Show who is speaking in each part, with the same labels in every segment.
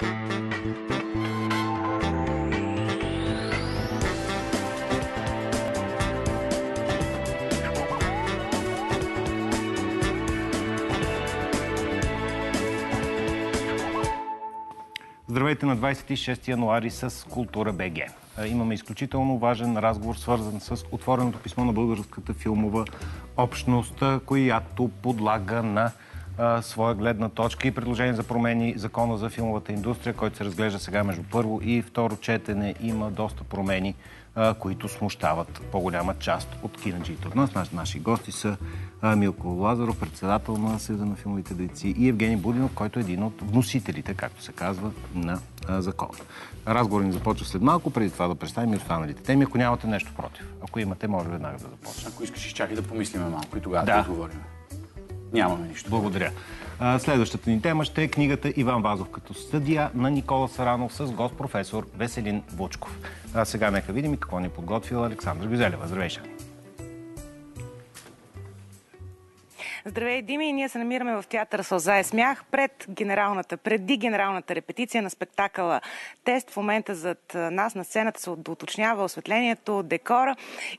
Speaker 1: Здравейте на 26 януари с Култура БГ. Имаме изключително важен разговор, свързан с отвореното писмо на българската филмова общност, която подлага на а, своя гледна точка и предложение за промени закона за филмовата индустрия, който се разглежда сега между първо и второ четене. Има доста промени, а, които смущават по-голяма част от кинаджиите от нас. Наши, наши гости са а, Милко Лазаров, председател на Съюза на филмовите дейци и Евгений Будинов, който е един от вносителите, както се казва, на закона. Разговорът ни започва след малко, преди това да представим и останалите теми, ако нямате нещо против. Ако имате, може веднага да започнем.
Speaker 2: Ако искаш, изчакай да помислиме малко и тогава
Speaker 1: Да.
Speaker 2: да отговорим. Нямаме нищо.
Speaker 1: Благодаря. Следващата ни тема ще е книгата Иван Вазов като съдия на Никола Саранов с гост професор Веселин Вучков. А сега нека видим и какво ни подготвила Александра Гюзелева. Здравей, Шани.
Speaker 3: Здравей, Дими! Ние се намираме в театъра Сълза и смях пред генералната, преди генералната репетиция на спектакъла Тест. В момента зад нас на сцената се доуточнява осветлението, декора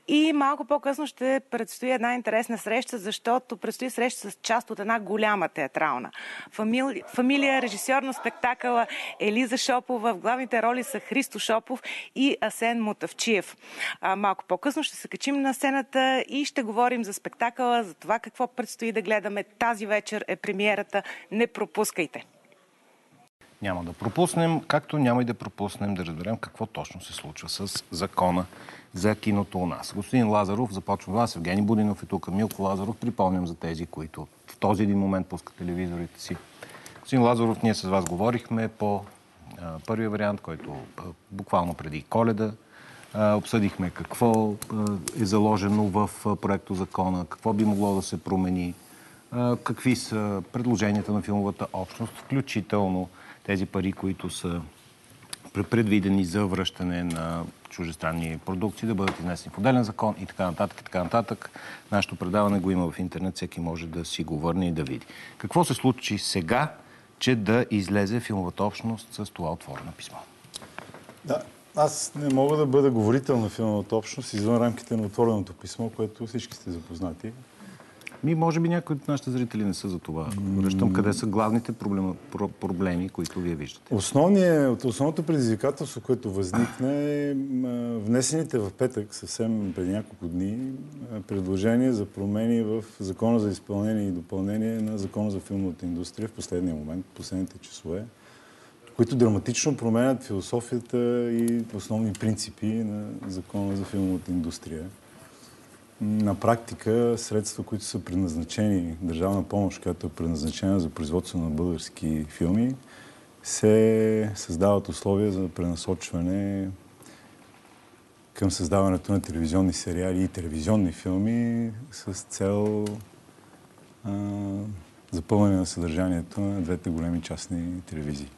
Speaker 3: и малко по-късно ще предстои една интересна среща, защото предстои среща с част от една голяма театрална фамилия. Фамилия, режисьор на спектакъла Елиза Шопова. В главните роли са Христо Шопов и Асен Мутавчиев. А, малко по-късно ще се качим на сцената и ще говорим за спектакъла, за това какво предстои да гледаме. Тази вечер е премиерата. Не пропускайте!
Speaker 1: Няма да пропуснем, както няма и да пропуснем да разберем какво точно се случва с закона за киното у нас. Господин Лазаров, започвам вас. Евгений Будинов е тук. Милко Лазаров. Припомням за тези, които в този един момент пускат телевизорите си. Господин Лазаров, ние с вас говорихме по а, първия вариант, който а, буквално преди коледа обсъдихме какво е заложено в проекто закона, какво би могло да се промени, какви са предложенията на филмовата общност, включително тези пари, които са пр- предвидени за връщане на чужестранни продукции, да бъдат изнесени в отделен закон и така нататък, и така нататък. Нашето предаване го има в интернет, всеки може да си го върне и да види. Какво се случи сега, че да излезе филмовата общност с това отворено писмо?
Speaker 4: Да, аз не мога да бъда говорител на филмовата общност извън рамките на отвореното писмо, което всички сте запознати.
Speaker 1: Ми, може би някои от нашите зрители не са за това. Връщам къде са главните проблеми, про- проблеми които вие виждате.
Speaker 4: Основният, основното предизвикателство, което възникна е внесените в петък, съвсем преди няколко дни, предложения за промени в Закона за изпълнение и допълнение на Закона за филмовата индустрия в последния момент, последните часове, които драматично променят философията и основни принципи на Закона за филмовата индустрия. На практика средства, които са предназначени, държавна помощ, която е предназначена за производство на български филми, се създават условия за пренасочване към създаването на телевизионни сериали и телевизионни филми с цел а, запълване на съдържанието на двете големи частни телевизии.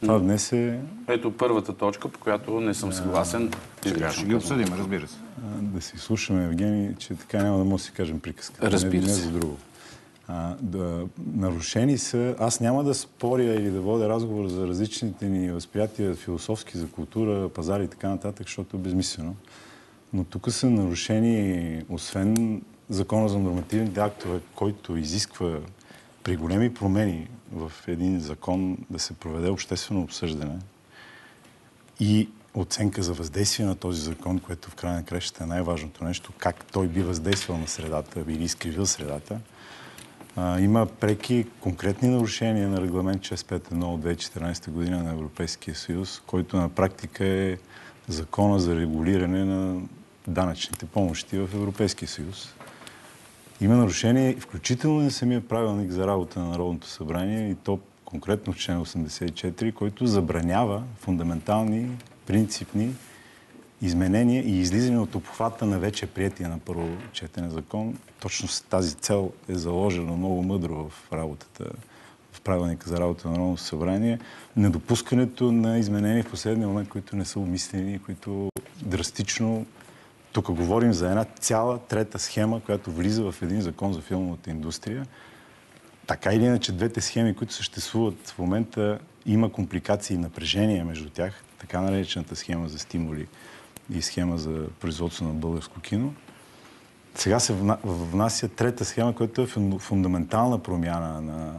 Speaker 4: Това днес е
Speaker 2: Ето първата точка, по която не съм съгласен.
Speaker 1: Сега ще ги обсъдим, разбира се.
Speaker 4: да си слушаме, Евгений, че така няма да може да си кажем приказка.
Speaker 2: Разбира
Speaker 4: не, не
Speaker 2: се.
Speaker 4: за друго. А, да, нарушени са... Аз няма да споря или да водя разговор за различните ни възприятия, философски, за култура, пазари и така нататък, защото е безмислено. Но тук са нарушени, освен закона за нормативните актове, който изисква при големи промени в един закон да се проведе обществено обсъждане и оценка за въздействие на този закон, което в край на кращата е най-важното нещо, как той би въздействал на средата или изкривил средата. Има преки конкретни нарушения на регламент 651 от 2014 година на Европейския съюз, който на практика е закона за регулиране на данъчните помощи в Европейския съюз. Има нарушение включително и на самия правилник за работа на Народното събрание и то конкретно в член 84, който забранява фундаментални, принципни изменения и излизане от обхвата на вече приятия на първо четене закон. Точно с тази цел е заложено много мъдро в работата в правилника за работа на Народното събрание, недопускането на изменения в последния момент, които не са умислени, които драстично тук говорим за една цяла трета схема, която влиза в един закон за филмовата индустрия. Така или иначе, двете схеми, които съществуват в момента, има компликации и напрежение между тях, така наречената схема за стимули и схема за производство на българско кино. Сега се внася трета схема, която е фундаментална промяна на,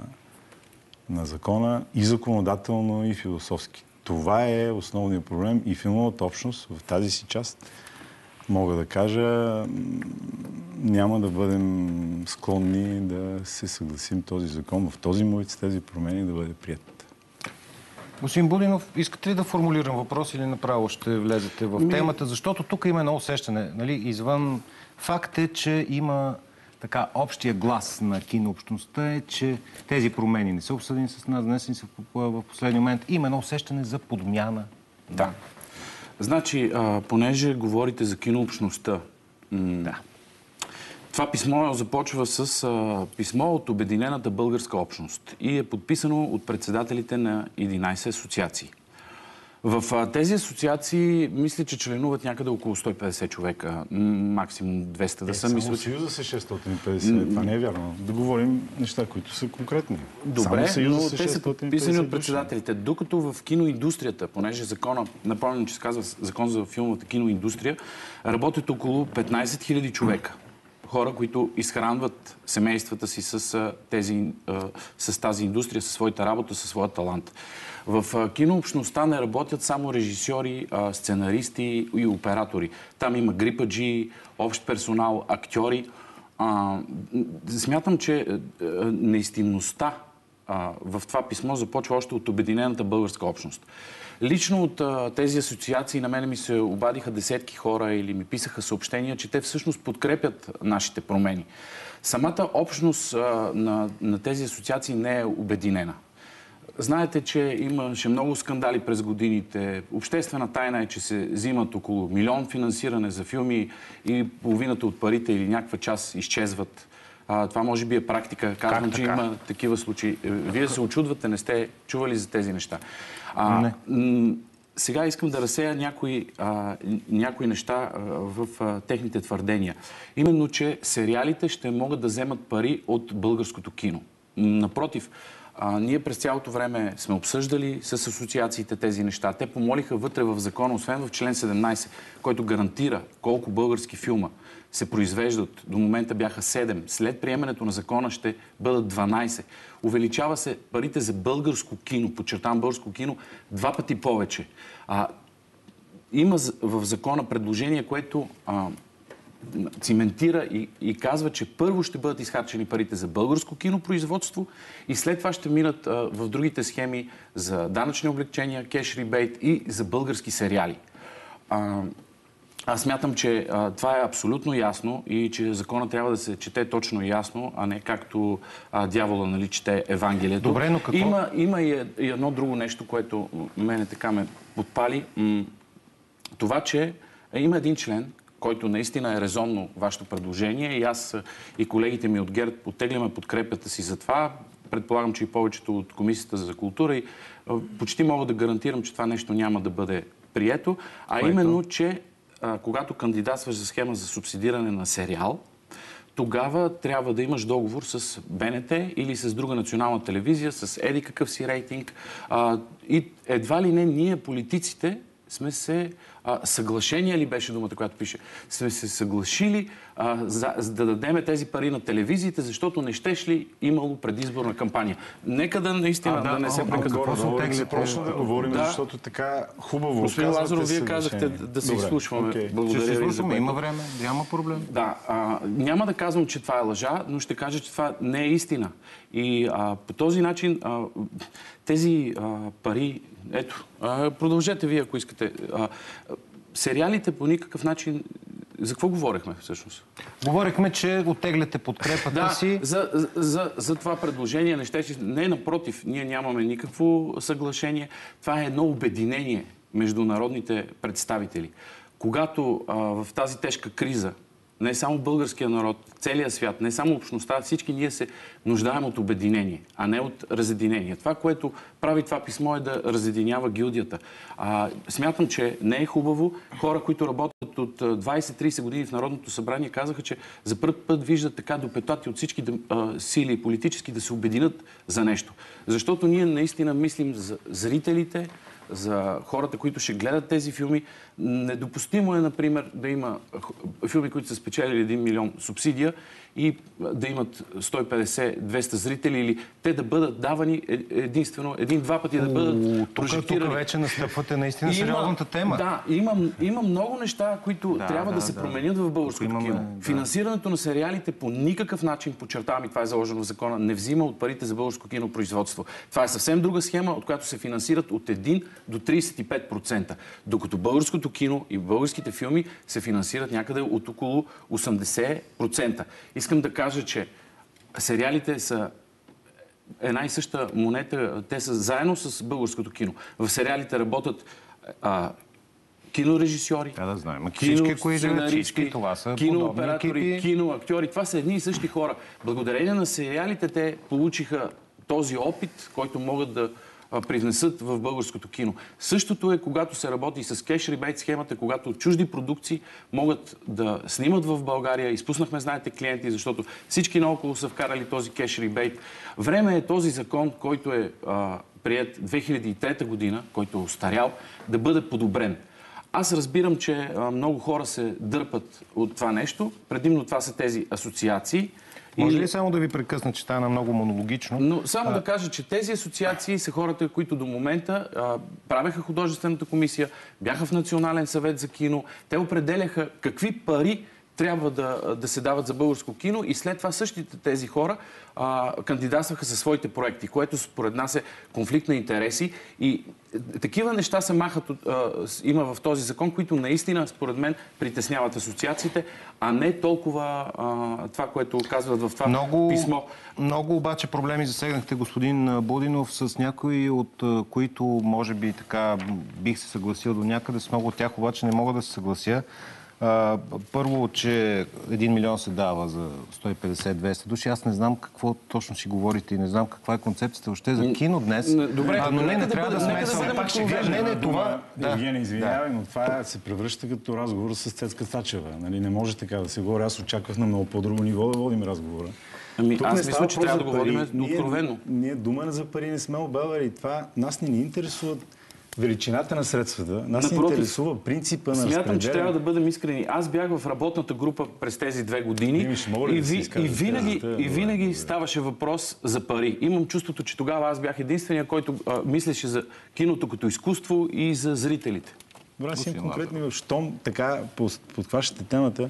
Speaker 4: на закона и законодателно, и философски. Това е основният проблем и филмовата общност в тази си част, мога да кажа, няма да бъдем склонни да се съгласим този закон в този му вид с тези промени да бъде прият.
Speaker 1: Господин Будинов, искате ли да формулирам въпрос или направо ще влезете в темата? Защото тук има едно усещане, нали, извън факт е, че има така общия глас на кинообщността е, че тези промени не са обсъдени с нас, днес са в последния момент. Има едно усещане за подмяна.
Speaker 2: Да. Значи, а, понеже говорите за кинообщността,
Speaker 1: да.
Speaker 2: Това писмо започва с а, писмо от Обединената българска общност и е подписано от председателите на 11 асоциации. В тези асоциации мисля, че членуват някъде около 150 човека, максимум 200 да
Speaker 4: е,
Speaker 2: са.
Speaker 4: Само
Speaker 2: мисля,
Speaker 4: Съюза са 650, това не е вярно. Да говорим неща, които са конкретни.
Speaker 2: Добре,
Speaker 4: само
Speaker 2: но те са подписани от председателите. Докато в киноиндустрията, понеже закона, напомням, че се казва закон за филмовата киноиндустрия, работят около 15 000 човека хора, които изхранват семействата си с, тези, с тази индустрия, със своята работа, със своя талант. В кинообщността не работят само режисьори, сценаристи и оператори. Там има грипаджи, общ персонал, актьори. Смятам, че неистинността в това писмо започва още от Обединената българска общност. Лично от тези асоциации на мене ми се обадиха десетки хора или ми писаха съобщения, че те всъщност подкрепят нашите промени. Самата общност на тези асоциации не е обединена. Знаете, че имаше много скандали през годините. Обществена тайна е, че се взимат около милион финансиране за филми и половината от парите или някаква част изчезват. А, това може би е практика. Казвам, че има такива случаи. Вие се очудвате, не сте чували за тези неща. А, не. Сега искам да разсея някои, а, някои неща а, в а, техните твърдения. Именно, че сериалите ще могат да вземат пари от българското кино. Напротив, ние през цялото време сме обсъждали с асоциациите тези неща. Те помолиха вътре в закона, освен в член 17, който гарантира колко български филма се произвеждат. До момента бяха 7. След приемането на закона ще бъдат 12. Увеличава се парите за българско кино, подчертавам българско кино, два пъти повече. Има в закона предложение, което циментира и, и казва, че първо ще бъдат изхарчени парите за българско кинопроизводство и след това ще минат а, в другите схеми за данъчни облегчения, кеш ребейт и за български сериали. А, аз мятам, че а, това е абсолютно ясно и че закона трябва да се чете точно и ясно, а не както а, дявола нали, чете Евангелието.
Speaker 1: Добре, но какво?
Speaker 2: Има, има и, и едно друго нещо, което мене така ме подпали. М- това, че има един член, който наистина е резонно вашето предложение и аз и колегите ми от ГЕРБ оттегляме подкрепята си за това. Предполагам, че и повечето от Комисията за култура и почти мога да гарантирам, че това нещо няма да бъде прието, а Което? именно, че а, когато кандидатстваш за схема за субсидиране на сериал, тогава трябва да имаш договор с БНТ или с друга национална телевизия, с еди какъв си рейтинг. А, и едва ли не ние, политиците, сме се а, съглашение ли беше думата, която пише? Сме се съглашили а, за, за да дадеме тези пари на телевизиите, защото не щеш ли имало предизборна кампания. Нека да наистина а, да, да не се
Speaker 4: прекъсваме. Просто да говорим, да. защото така хубаво
Speaker 2: Господин Лазаров, вие казахте да, да се изслушваме. Okay.
Speaker 1: Благодаря ще се изслушваме, има време, няма проблем.
Speaker 2: Да, а, няма да казвам, че това е лъжа, но ще кажа, че това не е истина. И а, по този начин а, тези а, пари, ето, а, продължете вие, ако искате. А, сериалите по никакъв начин за какво говорихме всъщност?
Speaker 1: Говорихме, че оттегляте подкрепата
Speaker 2: да,
Speaker 1: си.
Speaker 2: За, за, за това предложение не ще... Не, напротив, ние нямаме никакво съглашение. Това е едно обединение между народните представители. Когато а, в тази тежка криза не само българския народ, целият свят, не само общността, всички ние се нуждаем от обединение, а не от разединение. Това, което прави това писмо е да разединява гилдията. А, смятам, че не е хубаво. Хора, които работят от 20-30 години в Народното събрание, казаха, че за първ път виждат така допетати от всички сили политически да се обединят за нещо. Защото ние наистина мислим за зрителите, за хората, които ще гледат тези филми. Недопустимо е, например, да има филми, които са спечелили 1 милион субсидия и да имат 150-200 зрители или те да бъдат давани е, единствено един-два пъти да бъдат прожектирани.
Speaker 1: Тук вече настъпвате наистина има, сериозната тема.
Speaker 2: Да, има, има много неща, които да, трябва да, да се да. променят в българското имаме, кино. Да. Финансирането на сериалите по никакъв начин, подчертавам и това е заложено в закона, не взима от парите за българско кинопроизводство. Това е съвсем друга схема, от която се финансират от 1 до 35%. Докато българското кино и българските филми се финансират някъде от около 80%. Искам да кажа, че сериалите са една и съща монета. Те са заедно с българското кино. В сериалите работят а, кинорежисьори,
Speaker 1: да, да знаем. Всички, кои сценаристи, това са
Speaker 2: кинооператори, киноактьори. Това са едни и същи хора. Благодарение на сериалите те получиха този опит, който могат да привнесат в българското кино. Същото е, когато се работи с кеш ребейт схемата, когато чужди продукции могат да снимат в България. Изпуснахме, знаете, клиенти, защото всички наоколо са вкарали този кеш ребейт. Време е този закон, който е а, прият 2003 година, който е устарял, да бъде подобрен. Аз разбирам, че много хора се дърпат от това нещо. Предимно това са тези асоциации.
Speaker 1: Може ли само да ви прекъсна, че стана много монологично?
Speaker 2: Но само а... да кажа, че тези асоциации са хората, които до момента а, правеха художествената комисия, бяха в Национален съвет за кино. Те определяха какви пари трябва да, да се дават за българско кино и след това същите тези хора а, кандидатстваха със своите проекти, което според нас е конфликт на интереси и такива неща се махат, а, има в този закон, които наистина, според мен, притесняват асоциациите, а не толкова а, това, което казват в това много, писмо.
Speaker 1: Много обаче проблеми засегнахте, господин Будинов, с някои от които, може би, така бих се съгласил до някъде, с много от тях обаче не мога да се съглася. Първо, че 1 милион се дава за 150-200 души. Аз не знам какво точно си говорите и не знам каква е концепцията още за кино днес.
Speaker 2: Добре,
Speaker 1: а, но не, не трябва да смесваме.
Speaker 4: Пак ще кажа, не, не, това... Да. Евгений, извинявай, но това се превръща като разговор с Цецка Цачева. Нали, не може така да се говори. Аз очаквах на много по-друго ниво да водим разговора.
Speaker 2: Ами, Тук аз мисля, че трябва да го водим откровено.
Speaker 4: Ние, ние дума за пари не сме обявали. Това нас не ни интересуват величината на средствата. Нас Напротив, интересува принципа на
Speaker 2: Смятам, че трябва да бъдем искрени. Аз бях в работната група през тези две години и, ви, и винаги, и винаги ставаше въпрос за пари. Имам чувството, че тогава аз бях единствения, който а, мислеше за киното като изкуство и за зрителите.
Speaker 4: Добре, имам конкретни в щом така подхващате темата.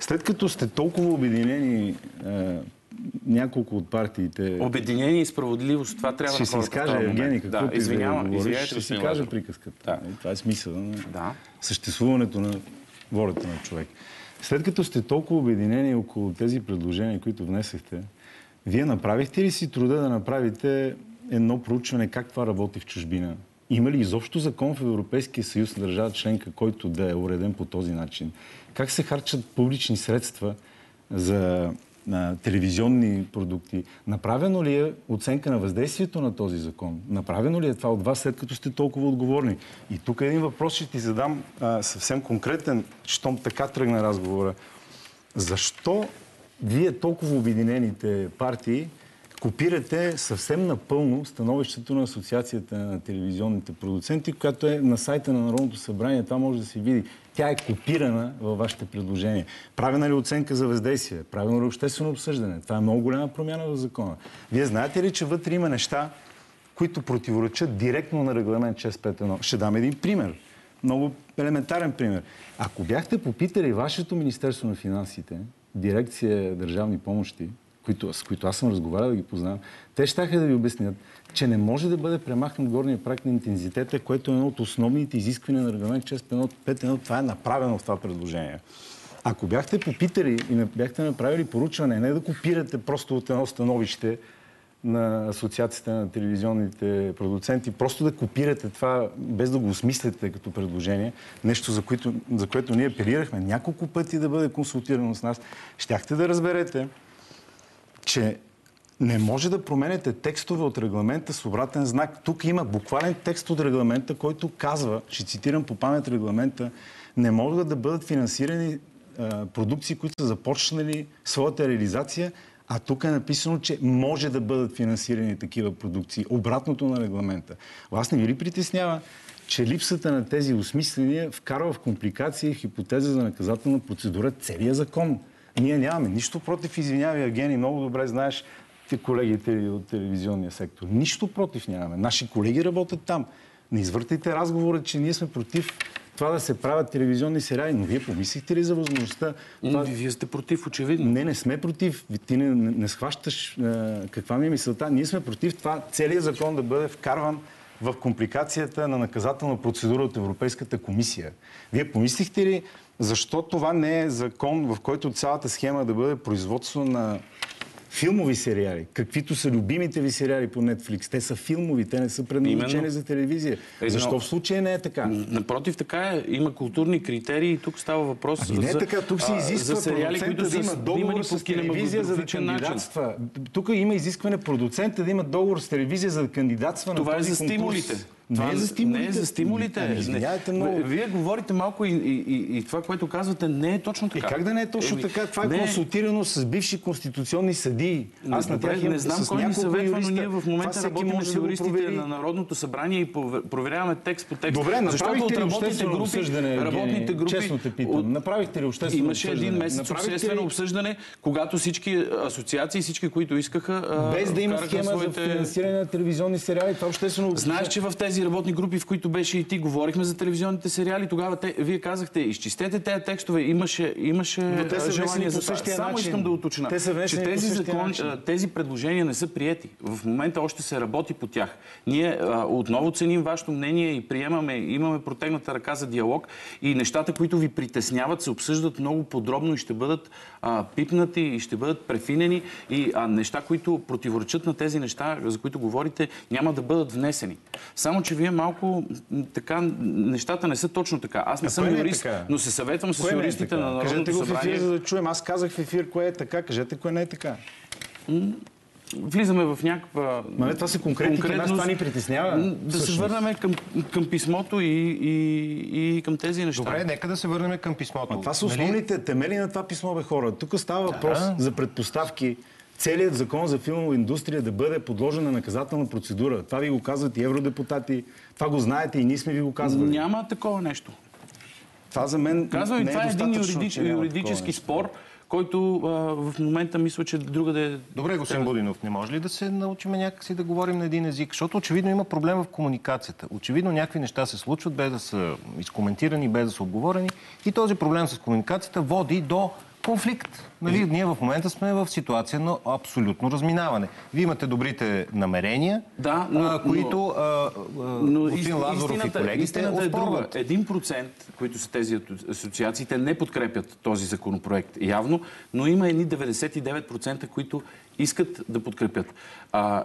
Speaker 4: След като сте толкова обединени е, няколко от партиите...
Speaker 2: Обединение и справедливост, това трябва
Speaker 4: ще
Speaker 2: да
Speaker 4: се изкаже Евгений, какво
Speaker 2: да, извинявам,
Speaker 4: да говориш, ще си каже приказката. Да. Това е смисъл на да. съществуването на волята на човек. След като сте толкова обединени около тези предложения, които внесехте, вие направихте ли си труда да направите едно проучване как това работи в чужбина? Има ли изобщо закон в Европейския съюз на държава членка, който да е уреден по този начин? Как се харчат публични средства за на телевизионни продукти. Направено ли е оценка на въздействието на този закон? Направено ли е това от вас, след като сте толкова отговорни? И тук един въпрос ще ти задам а, съвсем конкретен, щом така тръгна разговора. Защо вие толкова обединените партии копирате съвсем напълно становището на Асоциацията на телевизионните продуценти, която е на сайта на Народното събрание. Това може да се види. Тя е копирана във вашите предложения. Правена ли оценка за въздействие? Правено ли обществено обсъждане? Това е много голяма промяна в закона. Вие знаете ли, че вътре има неща, които противоречат директно на регламент 651? Ще дам един пример. Много елементарен пример. Ако бяхте попитали вашето Министерство на финансите, дирекция държавни помощи, които, с които аз съм разговарял да ги познавам, те ще да ви обяснят, че не може да бъде премахнат горния прак на интензитета, което е едно от основните изисквания на регламент 651. Това е направено в това предложение. Ако бяхте попитали и бяхте направили поручване, не да копирате просто от едно становище на Асоциацията на телевизионните продуценти, просто да копирате това, без да го осмислите като предложение, нещо, за, което, за което ние апелирахме няколко пъти да бъде консултирано с нас, щяхте да разберете, че не може да променяте текстове от регламента с обратен знак. Тук има буквален текст от регламента, който казва, ще цитирам по памет регламента, не могат да бъдат финансирани а, продукции, които са започнали своята реализация, а тук е написано, че може да бъдат финансирани такива продукции. Обратното на регламента. Вас не ви ли притеснява, че липсата на тези осмисления вкарва в компликация хипотеза за наказателна процедура целият закон? Ние нямаме нищо против, извинявай, Евгений, много добре знаеш, те колегите от телевизионния сектор. Нищо против нямаме. Наши колеги работят там. Не извъртайте разговора, че ние сме против това да се правят телевизионни сериали. Но вие помислихте ли за възможността? Това...
Speaker 2: Вие сте против, очевидно.
Speaker 4: Не, не сме против. Ти не, не, не схващаш е, каква ми е мисълта. Ние сме против това целият закон да бъде вкарван в компликацията на наказателна процедура от Европейската комисия. Вие помислихте ли защо това не е закон, в който цялата схема да бъде производство на филмови сериали, каквито са любимите ви сериали по Netflix. Те са филмови, те не са предназначени за телевизия.
Speaker 2: Е,
Speaker 4: Защо
Speaker 2: но-
Speaker 4: в случая не е така?
Speaker 2: Напротив, така е. Има културни критерии и тук става въпрос
Speaker 4: Ами не е
Speaker 2: за,
Speaker 4: така. Тук се изисква
Speaker 2: за сериали, които
Speaker 4: да има договор с телевизия, за да кандидатства. Тук има изискване продуцента да има договор с телевизия, за да кандидатства
Speaker 2: Това
Speaker 4: на
Speaker 2: е
Speaker 4: този
Speaker 2: за
Speaker 4: конкурс.
Speaker 2: Стимулите.
Speaker 4: Не
Speaker 2: Това
Speaker 4: е за стимулите.
Speaker 2: Не е за стимулите.
Speaker 4: Извинявайте
Speaker 2: Не.
Speaker 4: много.
Speaker 2: Вие говорите малко и, и, и, това, което казвате, не е точно
Speaker 4: И
Speaker 2: така.
Speaker 4: как да не е точно
Speaker 2: Еми,
Speaker 4: така? Това е
Speaker 2: не.
Speaker 4: консултирано с бивши конституционни съдии. Аз на тях
Speaker 2: не знам кой ни съветва, но ние в
Speaker 4: Това
Speaker 2: момента работим с юристите на Народното събрание и провер- проверяваме текст по текст.
Speaker 4: Добре, направихте ли
Speaker 2: работните
Speaker 4: обществено
Speaker 2: групи,
Speaker 4: обсъждане,
Speaker 2: работните групи
Speaker 4: Честно те питам. Направихте ли обществено
Speaker 2: Имаше
Speaker 4: обсъждане?
Speaker 2: един месец обществено обсъждане, когато всички асоциации, всички, които искаха,
Speaker 4: Без да има схема за финансиране на телевизионни сериали, това обществено
Speaker 2: Знаеш, че в тези работни групи, в които беше и ти, говорихме за телевизионните сериали, тогава те, вие казахте, изчистете тези текстове, имаше, имаше
Speaker 4: Но те са
Speaker 2: желание за това.
Speaker 4: същия
Speaker 2: Само
Speaker 4: начин.
Speaker 2: искам да уточна,
Speaker 4: Те
Speaker 2: че тези, закон, тези предложения не са приети. В момента още се работи по тях. Ние а, отново ценим вашето мнение и приемаме, имаме протегната ръка за диалог и нещата, които ви притесняват, се обсъждат много подробно и ще бъдат а, пипнати и ще бъдат префинени и а, неща, които противоречат на тези неща, за които говорите, няма да бъдат внесени. Само, че вие малко така, нещата не са точно така. Аз не
Speaker 4: А
Speaker 2: съм
Speaker 4: е
Speaker 2: юрист,
Speaker 4: така?
Speaker 2: но се съветвам с
Speaker 4: е
Speaker 2: юристите
Speaker 4: така?
Speaker 2: на
Speaker 4: Кажете
Speaker 2: Народното
Speaker 4: го в ефир,
Speaker 2: събрание.
Speaker 4: за да чуем. Аз казах в ефир кое е така. Кажете кое не е така.
Speaker 2: Влизаме в някаква...
Speaker 4: Ма не, това са конкретики. Нас това ни притеснява,
Speaker 2: Да се
Speaker 4: всъщност.
Speaker 2: върнем към, към писмото и, и, и към тези неща.
Speaker 1: Добре, нека да се върнем към писмото.
Speaker 4: Ма това са
Speaker 1: Нали?
Speaker 4: основните темели на това писмо, бе хора. Тук става въпрос за предпоставки. Целият закон за филмова индустрия да бъде подложен на наказателна процедура. Това ви го казват и евродепутати. Това го знаете и ние сме ви го казвали.
Speaker 2: Няма такова нещо.
Speaker 4: Това за мен
Speaker 2: Казвам
Speaker 4: не е
Speaker 2: това е един юридич, юридически спор, който а, в момента мисля, че другаде...
Speaker 1: Добре, господин Будинов, не може ли да се научим някакси да говорим на един език? Защото очевидно има проблем в комуникацията. Очевидно някакви неща се случват без да са изкоментирани, без да са отговорени. И този проблем с комуникацията води до конфликт. Нали? Ние в момента сме в ситуация на абсолютно разминаване. Вие имате добрите намерения,
Speaker 2: Да, но-
Speaker 1: а, които а, а,
Speaker 2: Но
Speaker 1: господин Лазаров и
Speaker 2: истината,
Speaker 1: колегите
Speaker 2: истината е друга. Един процент, които са тези асоциации, те не подкрепят този законопроект явно, но има едни 99%, които искат да подкрепят. А,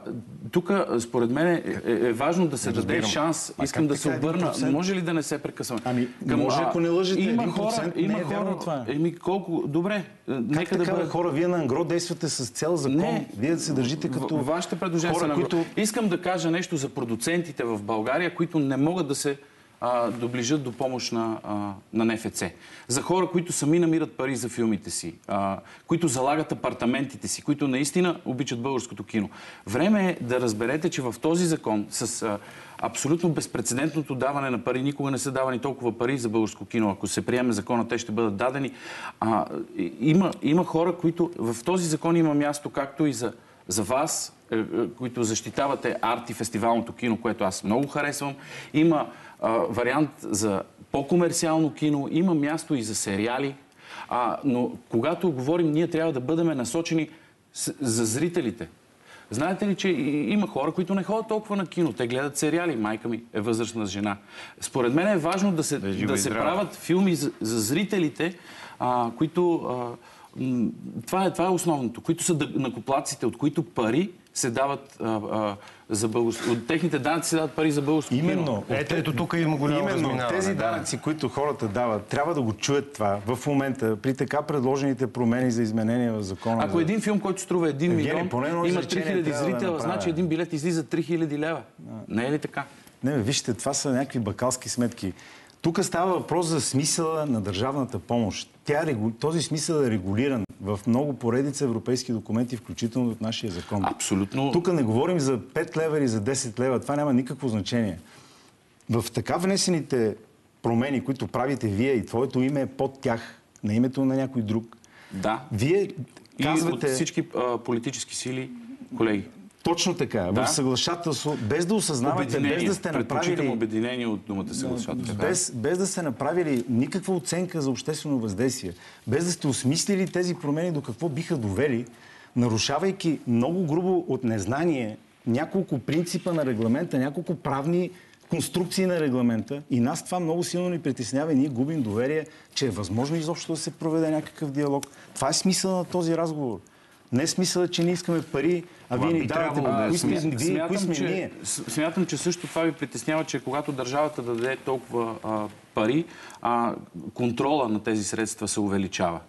Speaker 2: тук, според мен, е, е, е важно да се даде шанс.
Speaker 4: А
Speaker 2: Искам да се обърна.
Speaker 4: 1%?
Speaker 2: Може ли да не се прекъсваме?
Speaker 4: Ами, може, ако не лъжете,
Speaker 2: има
Speaker 4: 1%
Speaker 2: хора, има
Speaker 4: е
Speaker 2: хора,
Speaker 4: вярно това.
Speaker 2: Еми, колко... Добре, е,
Speaker 4: Как
Speaker 2: нека да бъде...
Speaker 4: хора, вие на ангро действате с цел закон.
Speaker 2: Не.
Speaker 4: Вие да се държите като
Speaker 2: Вашите предложения
Speaker 4: хора,
Speaker 2: са на...
Speaker 4: които...
Speaker 2: Искам да кажа нещо за продуцентите в България, които не могат да се а, доближат до помощ на, а, на НФЦ. За хора, които сами намират пари за филмите си, а, които залагат апартаментите си, които наистина обичат българското кино. Време е да разберете, че в този закон с а, абсолютно безпредседентното даване на пари, никога не са давани толкова пари за българско кино. Ако се приеме закона, те ще бъдат дадени. А, има, има хора, които в този закон има място, както и за за вас, е, е, които защитавате арт и фестивалното кино, което аз много харесвам. Има а, вариант за по-комерциално кино, има място и за сериали. А, но когато говорим, ние трябва да бъдем насочени с, за зрителите. Знаете ли, че има хора, които не ходят толкова на кино. Те гледат сериали. Майка ми е възрастна жена. Според мен е важно да се,
Speaker 1: Да
Speaker 2: се правят филми за, за зрителите, а, които... А, това, е, това е основното. Които са накоплаците, от които пари се дават а, а, за българско... От техните данъци се дават пари за българско кино.
Speaker 4: Именно.
Speaker 1: Ето, ето тук има голямо
Speaker 4: Именно тези
Speaker 1: да.
Speaker 4: данъци, които хората дават, трябва да го чуят това в момента, при така предложените промени за изменения в закона.
Speaker 2: Ако
Speaker 4: за...
Speaker 2: един филм, който струва 1
Speaker 4: Евгений,
Speaker 2: милион, има
Speaker 4: изречение
Speaker 2: 3000
Speaker 4: трябва да
Speaker 2: зрителя,
Speaker 4: направя.
Speaker 2: значи един билет излиза 3000 лева. Не е ли така?
Speaker 4: Не, вижте, това са някакви бакалски сметки. Тук става въпрос за смисъла на държавната помощ. Тя, този смисъл е регулиран в много поредица европейски документи, включително от нашия закон.
Speaker 2: Абсолютно.
Speaker 4: Тук не говорим за 5 лева или за 10 лева. Това няма никакво значение. В така внесените промени, които правите вие и твоето име е под тях, на името на някой друг,
Speaker 2: Да.
Speaker 4: вие
Speaker 2: И
Speaker 4: казвате...
Speaker 2: от всички а, политически сили, колеги.
Speaker 4: Точно така,
Speaker 2: Да.
Speaker 4: в съглашателство, без да осъзнавате, без да сте направили...
Speaker 2: обединение от думата съглашателство.
Speaker 4: Без, без да сте направили никаква оценка за обществено въздействие, без да сте осмислили тези промени до какво биха довели, нарушавайки много грубо от незнание няколко принципа на регламента, няколко правни конструкции на регламента и нас това много силно ни притеснява и ние губим доверие, че е възможно изобщо да се проведе някакъв диалог. Това е смисъл на този разговор. Не е смисъл, че ние искаме пари, а вие ни давате.
Speaker 1: да.
Speaker 4: Кои сме,
Speaker 2: Смя-
Speaker 4: вие, кои сме
Speaker 2: че,
Speaker 4: ние?
Speaker 2: смятам, че също това ви притеснява, че когато държавата даде толкова а, пари, а, контрола на тези средства се увеличава.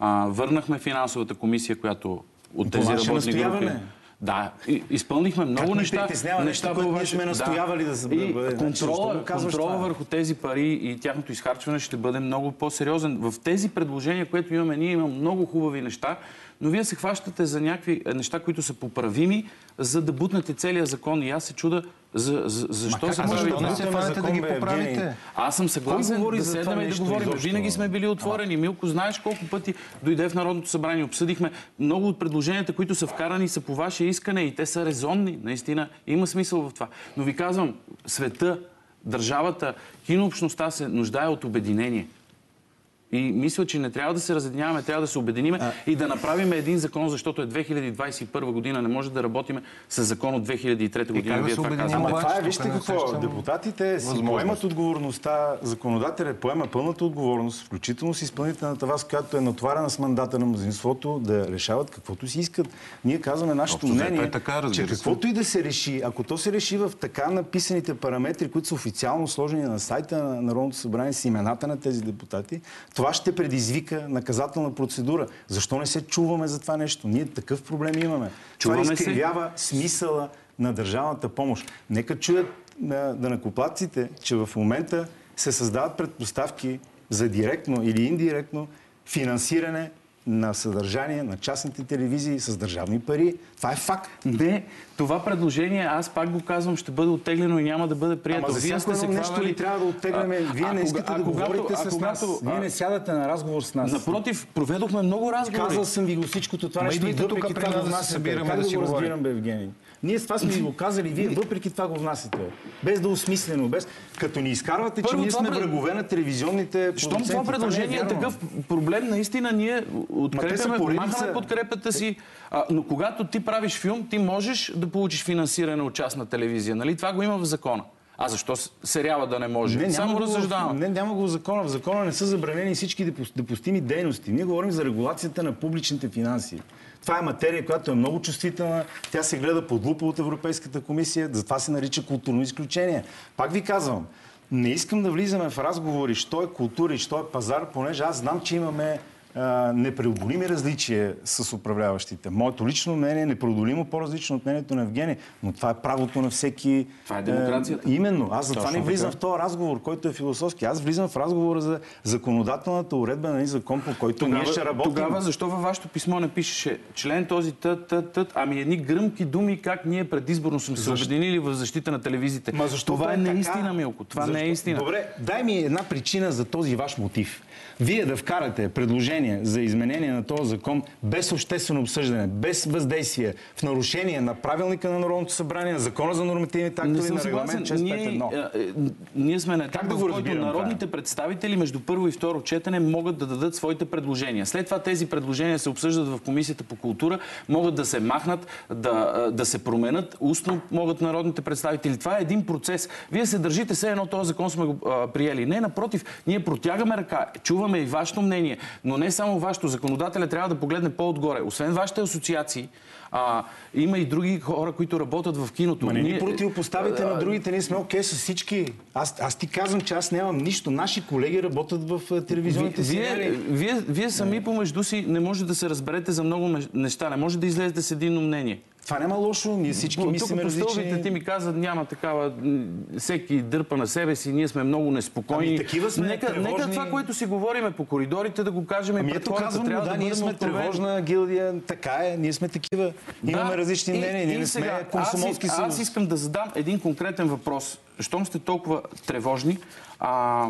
Speaker 2: А, върнахме финансовата комисия, която от тези работни групи. Да, изпълнихме много неща.
Speaker 4: притеснява което
Speaker 2: по
Speaker 4: ние сме настоявали да се- да
Speaker 2: И
Speaker 4: бъде. Значи,
Speaker 2: контрола, върху тези пари и тяхното изхарчване ще бъде много по-сериозен. В тези предложения, които имаме, ние имаме много хубави неща, но вие се хващате за някакви е, неща, които са поправими, за да бутнете целия закон. И аз се чуда за, за, защо
Speaker 4: как
Speaker 2: се
Speaker 4: може
Speaker 2: прави
Speaker 4: да
Speaker 1: не се фанете да ги поправите?
Speaker 2: Аз съм съгласен да седнем и да говорим.
Speaker 4: изобщо?
Speaker 2: Винаги сме били отворени. Милко, знаеш колко пъти дойде в Народното събрание, обсъдихме много от предложенията, които са вкарани, са по ваше искане и те са резонни. Наистина има смисъл в това. Но ви казвам, света, държавата, кинообщността се нуждае от обединение. И мисля, че не трябва да се разединяваме, трябва да се обединиме и да направим един закон, защото е 2021 година. Не може да работиме с закон от 2003 година.
Speaker 1: как да
Speaker 2: Вие
Speaker 1: се
Speaker 2: това
Speaker 1: обединим?
Speaker 2: казвате.
Speaker 4: Това е, вижте
Speaker 1: не
Speaker 4: какво.
Speaker 1: усещам
Speaker 4: Депутатите си поемат отговорността, законодателят поема пълната отговорност, включително с изпълнителната власт, която е натоварена с мандата на мнозинството да решават каквото си искат. Ние казваме нашето
Speaker 1: Общо взето
Speaker 4: мнение,
Speaker 1: е така,
Speaker 4: че каквото и да се реши, ако то се реши в така написаните параметри, които са официално сложени на сайта на Народното събрание с имената на тези депутати, това ще предизвика наказателна процедура. Защо не се чуваме за това нещо? Ние такъв проблем имаме.
Speaker 2: Чуваме
Speaker 4: това
Speaker 2: се.
Speaker 4: изкривява смисъла на държавната помощ. Нека чуят на данакоплатците, че в момента се създават предпоставки за директно или индиректно финансиране на съдържание на частните телевизии с държавни пари. Това е факт.
Speaker 2: Не, това предложение, аз пак го казвам, ще бъде оттеглено и няма да бъде прието.
Speaker 4: Ама за
Speaker 2: Вие сте се
Speaker 4: нещо ли трябва да оттегляме? Вие
Speaker 2: а
Speaker 4: не искате
Speaker 2: а
Speaker 4: да
Speaker 2: когато-
Speaker 4: говорите
Speaker 2: а
Speaker 4: с нас. Вие не сядате на разговор с нас.
Speaker 2: Напротив, проведохме много разговори.
Speaker 4: Казал съм ви го всичкото това нещо и
Speaker 1: идвайте тук при нас
Speaker 4: го
Speaker 1: да се събираме
Speaker 4: Как
Speaker 1: да си
Speaker 4: го
Speaker 1: говорим?
Speaker 4: разбирам, бе, Евгений? Ние с това сме ви го казали, вие въпреки това го внасяте. Без да е осмислено, без... Като ни изкарвате, че ние сме
Speaker 2: пред-
Speaker 4: врагове на телевизионните
Speaker 2: Щом това
Speaker 4: не
Speaker 2: предложение е такъв проблем, наистина ние открепяме, махаме подкрепата си. А, но когато ти правиш филм, ти можеш да получиш финансиране от частна телевизия. Нали? Това го има в закона. А защо сериала да не може?
Speaker 4: Не,
Speaker 2: Само разсъждавам.
Speaker 4: не, няма го в закона. В закона не са забранени всички допус- допустими дейности. Ние говорим за регулацията на публичните финанси. Това е материя, която е много чувствителна. Тя се гледа под лупа от Европейската комисия. Затова се нарича културно изключение. Пак ви казвам, не искам да влизаме в разговори, що е култура и що е пазар, понеже аз знам, че имаме непреодолими различия с управляващите. Моето лично мнение е непреодолимо по-различно от мнението на Евгений, но това е правото на всеки...
Speaker 2: Това е демокрацията.
Speaker 4: Е, именно. Аз затова
Speaker 2: Точно
Speaker 4: не влизам в този разговор, който е философски. Аз влизам в разговора за законодателната уредба на един закон, по който ние ще работим.
Speaker 2: Тогава защо във вашето писмо не пишеше член този тът, тът, тът, ами едни гръмки думи как ние предизборно сме се обединили в защита на телевизиите.
Speaker 4: Ма защо
Speaker 2: това е
Speaker 4: така?
Speaker 2: неистина, Милко. Това не е
Speaker 4: Защо?
Speaker 2: истина.
Speaker 4: Добре, дай ми една причина за този ваш мотив. Вие да вкарате предложение за изменение на този закон без обществено обсъждане, без въздействие, в нарушение на правилника на Народното събрание, на закона за нормативните
Speaker 2: Не
Speaker 4: актове
Speaker 2: съм
Speaker 4: на регламент
Speaker 2: Ние,
Speaker 4: 651.
Speaker 2: е, е, ние сме на етап,
Speaker 4: да
Speaker 2: в който народните представители между първо и второ четене могат да дадат своите предложения. След това тези предложения се обсъждат в Комисията по култура, могат да се махнат, да, да се променят, устно могат народните представители. Това е един процес. Вие се държите все едно този закон сме го а, приели. Не, напротив, ние протягаме ръка, чуваме и вашето мнение, но не само вашето, законодателя трябва да погледне по-отгоре. Освен вашите асоциации, а, има и други хора, които работят в киното.
Speaker 4: Ма не ни
Speaker 2: Ние-
Speaker 4: противопоставяте на другите, ние сме окей с всички. Аз, аз ти казвам, че аз нямам нищо. Наши колеги работят в а, телевизионните
Speaker 2: вие,
Speaker 4: сериали.
Speaker 2: вие, вие сами помежду си не може да се разберете за много неща. Не може да излезете с единно мнение.
Speaker 4: Това няма лошо, ние всички
Speaker 2: Тук
Speaker 4: мислиме
Speaker 2: по стълбите ти
Speaker 4: различни.
Speaker 2: ми каза, няма такава, всеки дърпа на себе си, ние сме много неспокойни.
Speaker 4: Ами, такива сме,
Speaker 2: нека, нека
Speaker 4: тревожни.
Speaker 2: това, което си говориме по коридорите, да го кажем
Speaker 4: Ами
Speaker 2: пред хората.
Speaker 4: казвам,
Speaker 2: Трябва
Speaker 4: да,
Speaker 2: да
Speaker 4: ние сме
Speaker 2: откровени.
Speaker 4: тревожна гилдия, така е, ние сме такива. Имаме
Speaker 2: Да,
Speaker 4: различни
Speaker 2: и-
Speaker 4: мнения, ние не сме
Speaker 2: аз,
Speaker 4: съюз.
Speaker 2: аз искам да задам един конкретен въпрос. Щом сте толкова тревожни, а,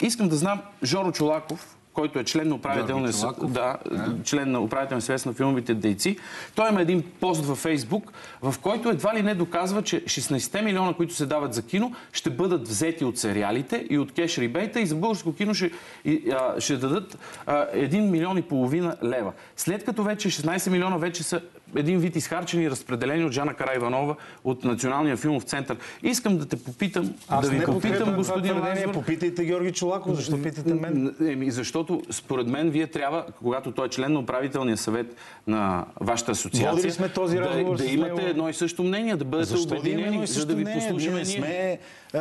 Speaker 2: искам да знам Жоро Чолаков, който е член на управителния
Speaker 1: Чолаков?
Speaker 2: да, член на управителния съвет на филмовите дейци. Той има един пост във Фейсбук, в който едва ли не доказва, че 16 милиона, които се дават за кино, ще бъдат взети от сериалите и от кеш рибейта и за българско кино ще, и, а, ще дадат а, 1 милион и половина лева. След като вече 16 милиона вече са един вид изхарчени разпределени от Жана Карайванова от Националния филмов център. Искам да те попитам,
Speaker 4: Аз
Speaker 2: да ви
Speaker 4: не
Speaker 2: попитам, господин. Лазар,
Speaker 4: Попитайте Георги Чолаков, защо питате мен?
Speaker 2: Еми, защото според мен вие трябва, когато той е член на управителния съвет на вашата асоциация,
Speaker 4: Водили сме този
Speaker 2: да, да имате едно и също мнение, да бъдете
Speaker 4: Защо
Speaker 2: обединени, за да ви послушаме
Speaker 4: Ние
Speaker 2: ние.
Speaker 4: сме а,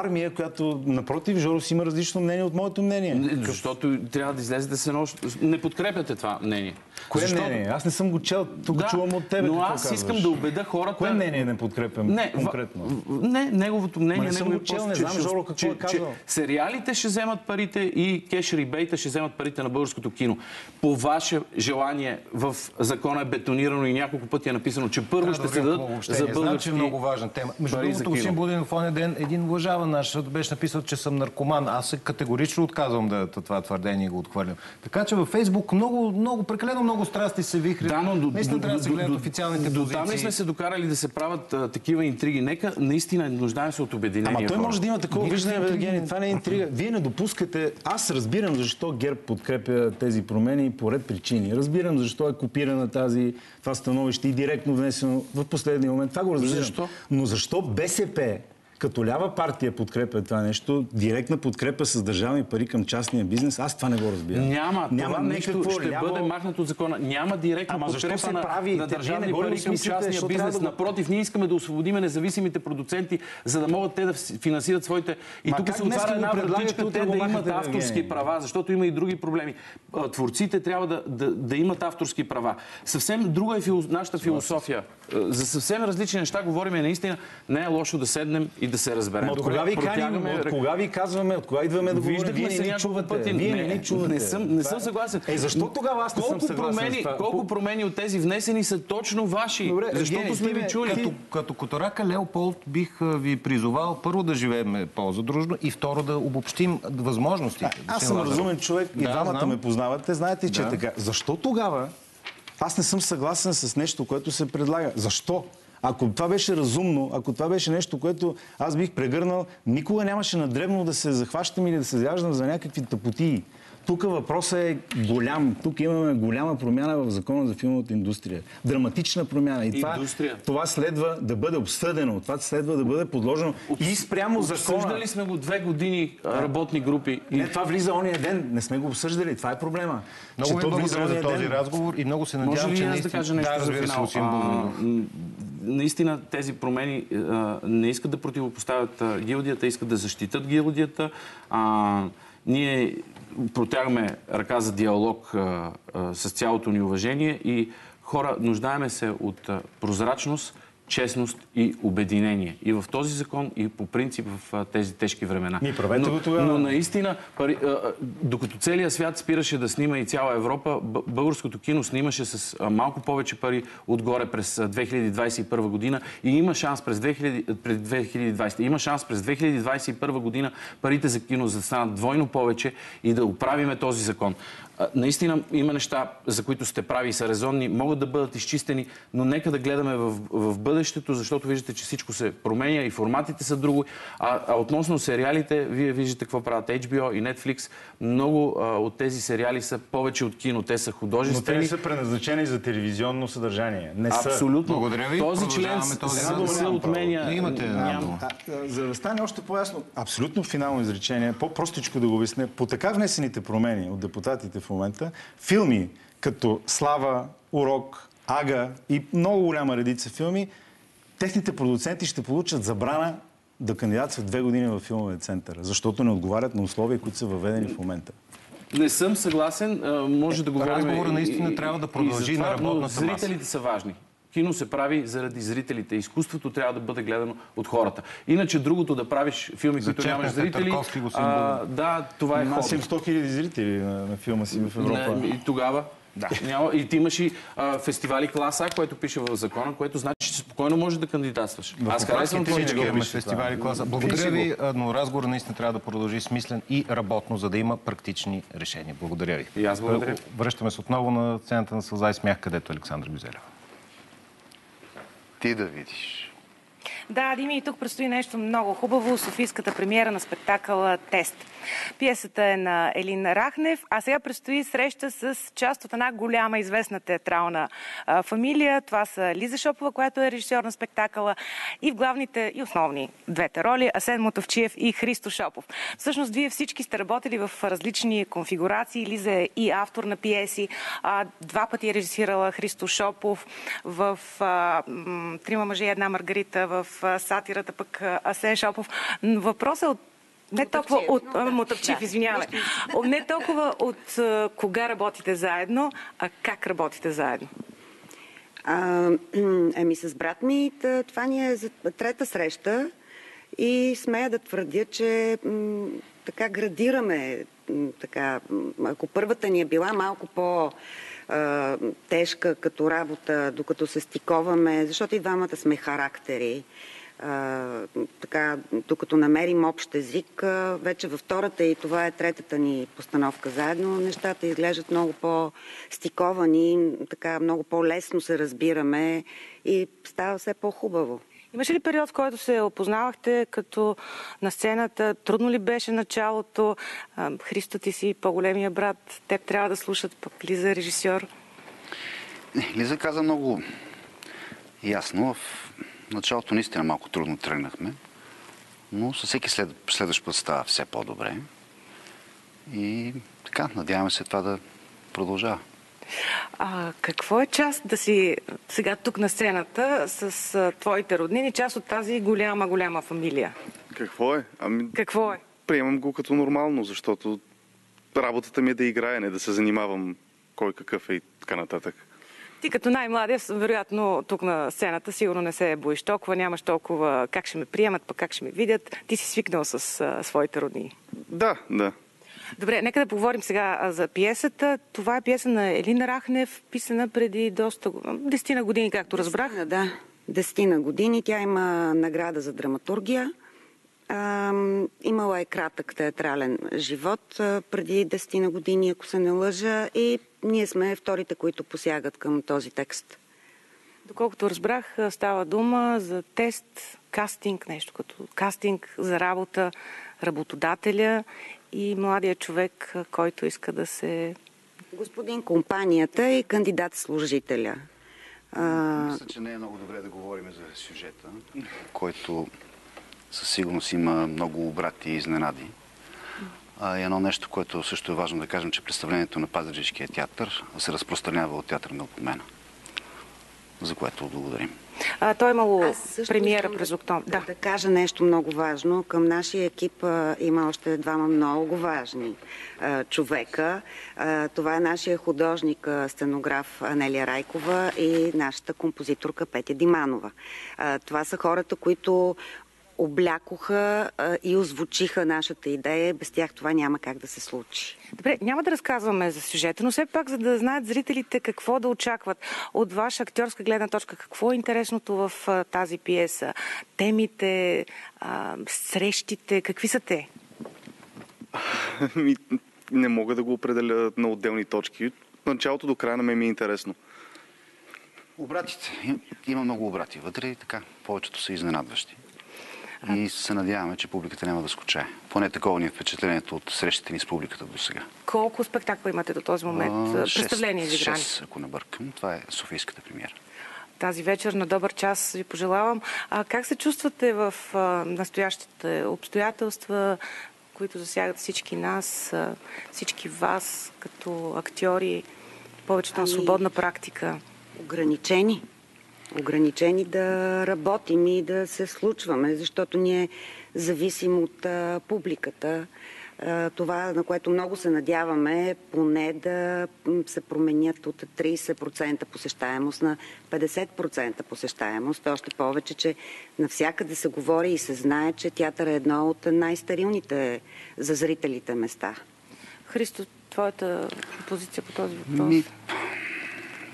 Speaker 4: армия, която, напротив, Жоро си има различно мнение от моето мнение.
Speaker 2: Не, Защото трябва да излезете с едно... Не подкрепяте това мнение.
Speaker 4: Кое
Speaker 2: Защото-
Speaker 4: мнение? Аз не съм го чел, тук
Speaker 2: Да,
Speaker 4: чувам от тебе
Speaker 2: но аз
Speaker 4: казваш.
Speaker 2: искам да убеда хората...
Speaker 4: Кое мнение не подкрепям
Speaker 2: Не,
Speaker 4: конкретно?
Speaker 2: не, неговото мнение,
Speaker 4: не съм
Speaker 2: пост,
Speaker 4: не знам, Жоро, какво
Speaker 2: че-
Speaker 4: е казал.
Speaker 2: че Сериалите ще вземат парите и кеш рибейта ще вземат парите на българското кино. По ваше желание в закона е бетонирано и няколко пъти е написано, че първо
Speaker 1: Да,
Speaker 2: ще
Speaker 1: добре,
Speaker 2: се дадат за български
Speaker 1: е много важна тема. Между другото,
Speaker 2: кино.
Speaker 1: Будинов, оня ден един лъжава наш беше написал, че съм наркоман. Аз се категорично отказвам да това твърдение и го отхвърлям. Така че във Фейсбук много, много, прекалено много страсти се вихрят.
Speaker 2: Да, но до, до,
Speaker 1: трябва да се
Speaker 2: до-
Speaker 1: гледат
Speaker 2: до-
Speaker 1: официалните
Speaker 2: до
Speaker 1: позиции.
Speaker 2: там ли сме се докарали да се правят а, такива интриги? Нека наистина нуждаем се от обединение.
Speaker 4: Ама той може да има такова виждане, Евгений. Това не е интрига. Вие не допускате. Аз разбирам защо ГЕРБ подкрепя тези промени по ред причини. Разбирам защо е копирана тази, това становище и директно внесено в последния момент. Това го разбирам.
Speaker 2: Защо?
Speaker 4: Но защо БСП като лява партия подкрепя това нещо, директна подкрепа с държавни пари към частния бизнес, аз това не го разбирам.
Speaker 2: Няма. Това нещо ще
Speaker 4: ляво-
Speaker 2: бъде махнато от закона. Няма директна
Speaker 4: Ама защо
Speaker 2: подкрепа
Speaker 4: се
Speaker 2: на,
Speaker 4: прави?
Speaker 2: на
Speaker 4: Те-
Speaker 2: държавни пари към частния бизнес.
Speaker 4: да
Speaker 2: Напротив, ние искаме да освободиме независимите продуценти, за да могат те да фи- финансират своите... И
Speaker 4: Ма
Speaker 2: тук се отваря една вратичка, те да имат авторски права, защото има и други проблеми. Творците трябва да, да, да имат авторски права. Съвсем друга е фило- нашата философия. А, За съвсем различни неща говорим и наистина не е лошо да седнем и да се разберем.
Speaker 4: От кога ви каним? От кога ви казваме? От кога идваме да говорим?
Speaker 2: Виждахме
Speaker 4: Вие
Speaker 2: се
Speaker 4: не ни чувате.
Speaker 2: пъти.
Speaker 4: Вие
Speaker 2: не,
Speaker 4: не чувате.
Speaker 2: Не съм, не съм
Speaker 4: е-
Speaker 2: съгласен.
Speaker 4: Е, защо тогава аз не съм
Speaker 2: колко
Speaker 4: съгласен с
Speaker 2: промени,
Speaker 4: това?
Speaker 2: Колко промени от тези внесени са точно ваши?
Speaker 4: Добре,
Speaker 2: Защото сме ви чули.
Speaker 1: Като, като Которака Леополд бих а, ви призовал първо да живеем по-задружно и второ да обобщим възможностите.
Speaker 4: Аз
Speaker 1: Господин
Speaker 4: съм разумен човек и
Speaker 1: Да,
Speaker 4: двамата ме познавате. Знаете, че
Speaker 1: Да.
Speaker 4: е така. Защо тогава аз не съм съгласен с нещо, което се предлага? Защо? Ако това беше разумно, ако това беше нещо, което аз бих прегърнал, никога нямаше надребно да се захващам или да се заяждам за някакви тъпотии. Тук въпросът е голям. Тук имаме голяма промяна в закона за филмовата индустрия. Драматична промяна. И това,
Speaker 2: Индустрия.
Speaker 4: това следва да бъде обсъдено. Това следва да бъде подложено и спрямо закона.
Speaker 2: Обсъждали сме го две години а, работни групи. И
Speaker 4: Не, това влиза ония ден. Не сме го обсъждали. Това е проблема.
Speaker 1: Много ви благодаря за този
Speaker 4: ден.
Speaker 1: разговор и много се
Speaker 2: Може
Speaker 1: надявам,
Speaker 2: ли
Speaker 1: че
Speaker 2: аз да кажа нещо
Speaker 1: да,
Speaker 2: за
Speaker 1: разбира се,
Speaker 2: финал? Наистина тези промени а, не искат да противопоставят а, гилдията, искат да защитат гилдията. А, ние протягаме ръка за диалог а, а, с цялото ни уважение и хора, нуждаеме се от а, прозрачност, честност и обединение. И в този закон, и по принцип в тези тежки времена.
Speaker 4: Ми, правете
Speaker 2: но,
Speaker 4: го тогава.
Speaker 2: но наистина, пари, докато целият свят спираше да снима и цяла Европа, българското кино снимаше с малко повече пари отгоре през а, 2021 година и има шанс през 2000, през 2020, има шанс през 2021 година парите за кино да станат двойно повече и да оправиме този закон. Наистина има неща, за които сте прави и са резонни, могат да бъдат изчистени, но нека да гледаме в, в бъдеще бъдещето, защото виждате, че всичко се променя и форматите са друго. А, а относно сериалите, вие виждате какво правят HBO и Netflix. Много а, от тези сериали са повече от кино. Те са
Speaker 5: Но те
Speaker 2: художествени.
Speaker 5: не са предназначени за телевизионно съдържание. Не са.
Speaker 2: Абсолютно.
Speaker 1: Благодаря ви.
Speaker 2: Този член се отменя.
Speaker 1: Имате.
Speaker 5: А, а, за да стане още по-ясно, абсолютно финално изречение, по-простичко да го обясня, по така внесените промени от депутатите в момента, филми като Слава, Урок, Ага и много голяма редица филми, техните продуценти ще получат забрана да кандидатстват две години в филмовия център, защото не отговарят на условия, които са въведени в момента.
Speaker 2: Не съм съгласен. Може да говорим.
Speaker 1: разговорът
Speaker 2: и-
Speaker 1: наистина
Speaker 2: и-
Speaker 1: трябва да
Speaker 2: и
Speaker 1: продължи
Speaker 2: за това,
Speaker 1: на работната маса.
Speaker 2: Зрителите са важни. Кино се прави заради зрителите. Изкуството трябва да бъде гледано от хората. Иначе другото да правиш филми, които нямаш зрители. А, да, това е
Speaker 5: Има
Speaker 2: хобби.
Speaker 5: 700 хиляди зрители на, на филма си в Европа.
Speaker 2: Не, и тогава. Да. Няма, и ти имаш и а, фестивали класа, което пише в закона, което значи, че спокойно можеш да кандидатстваш. Аз харесвам
Speaker 1: Всички
Speaker 2: пише.
Speaker 1: фестивали класа. Благодаря ви, а, но разговорът наистина трябва да продължи смислен и работно, за да има практични решения. Благодаря ви.
Speaker 2: И аз благодаря.
Speaker 1: Връщаме се отново на сцената на Сълза и смях, където е Александър Гюзелев.
Speaker 6: Ти да видиш.
Speaker 3: Да, Дими, и тук предстои нещо много хубаво. Софийската премиера на спектакъла Тест. Пиесата е на Елин Рахнев, а сега предстои среща с част от една голяма известна театрална а, фамилия. Това са Лиза Шопова, която е режисьор на спектакъла и в главните и основни двете роли Асен Мотовчиев и Христо Шопов. Всъщност, вие всички сте работили в различни конфигурации. Лиза е и автор на пиеси. А, два пъти е режисирала Христо Шопов в а, Трима мъже и една Маргарита, в а, сатирата пък Асен Шопов. Въпросът е от не толкова от... а, Мотавчив, извинявай. Не толкова от кога работите заедно, а как работите заедно.
Speaker 7: А, ами с брат ми това ни е за трета среща и смея да твърдя, че м, така градираме. м, Така, ако първата ни е била малко по а, тежка като работа, докато се стиковаме, защото и двамата сме характери. Така, докато намерим общ език, а, вече във втората и това е третата ни постановка заедно, нещата изглеждат много по-стиковани, така много по-лесно се разбираме и става все по-хубаво.
Speaker 3: Имаше ли период, в който се опознавахте като на сцената? Трудно ли беше началото? Христо, ти си по-големия брат. Теб трябва да слушат, пък Лиза режисьор.
Speaker 6: Не, Лиза каза много ясно. В началото наистина малко трудно тръгнахме, но със всеки след, следващ път става все по-добре. И така, надяваме се това да продължава.
Speaker 3: А какво е част да си сега тук на сцената с а, твоите роднини, част от тази голяма, голяма фамилия?
Speaker 8: Какво е? Ами,
Speaker 3: Какво е?
Speaker 8: приемам го като нормално, защото работата ми е да играя, не да се занимавам кой какъв е и така нататък.
Speaker 3: Ти като най-младия, вероятно тук на сцената сигурно не се боиш толкова, нямаш толкова как ще ме приемат, пък как ще ме видят. Ти си свикнал с а, своите роднини.
Speaker 8: Да, да.
Speaker 3: Добре, нека да поговорим сега а, за пиесата. Това е пиеса на Елина Рахнев, писана преди доста, десетина години, както разбрах.
Speaker 7: Десетина, Да, десетина години. Тя има награда за драматургия. Ам, имала е кратък театрален живот а, преди десетина години, ако се не лъжа. И ние сме вторите, които посягат към този текст.
Speaker 3: Доколкото разбрах, става дума за тест, кастинг, нещо като кастинг за работа, работодателя и младия човек, който иска да се...
Speaker 7: Господин компанията и кандидат служителя. А,
Speaker 6: Мисля, че не е много добре да говорим за сюжета, който със сигурност има много обрати и изненади. И едно нещо, което също е важно да кажем, че представлението на Пазарджишкия театър се разпространява от театър Мелпомена, за което благодарим.
Speaker 3: А, той е имало премиера през
Speaker 7: да,
Speaker 3: октомври.
Speaker 7: Да. да кажа нещо много важно. Към нашия екип а, има още двама много важни а, човека. А, това е нашия художник, а, стенограф Анелия Райкова и нашата композиторка Петя Диманова. А, това са хората, които облякоха а, и озвучиха нашата идея. Без тях това няма как да се случи.
Speaker 3: Добре, няма да разказваме за сюжета, но все пак, за да знаят зрителите какво да очакват от ваша актьорска гледна точка, какво е интересното в а, тази пиеса, темите, а, срещите, какви са те?
Speaker 8: Ми, не мога да го определя на отделни точки. От началото до края на мен ми е интересно.
Speaker 6: Обратите. Им- Има много обрати вътре и така. Повечето са изненадващи. И се надяваме, че публиката няма да скучае. Поне такова ни е впечатлението от срещите ни с публиката до сега.
Speaker 3: Колко спектакла имате до този момент?
Speaker 6: А, шест-
Speaker 3: Представления изиграни.
Speaker 6: шест, ако не бъркам. Това е Софийската премиера.
Speaker 3: Тази вечер на добър час ви пожелавам. А как се чувствате в а, настоящите обстоятелства, които засягат всички нас, а, всички вас, като актьори, повечето на
Speaker 7: Ами-
Speaker 3: свободна практика?
Speaker 7: ограничени. Ограничени да работим и да се случваме, защото ние зависим от а, публиката. А, това, на което много се надяваме, е поне да се променят от 30% посещаемост на 50% посещаемост. Още повече, че навсякъде се говори и се знае, че театър е едно от най-стерилните за зрителите места.
Speaker 3: Христо, твоята позиция по този въпрос?
Speaker 6: Ми,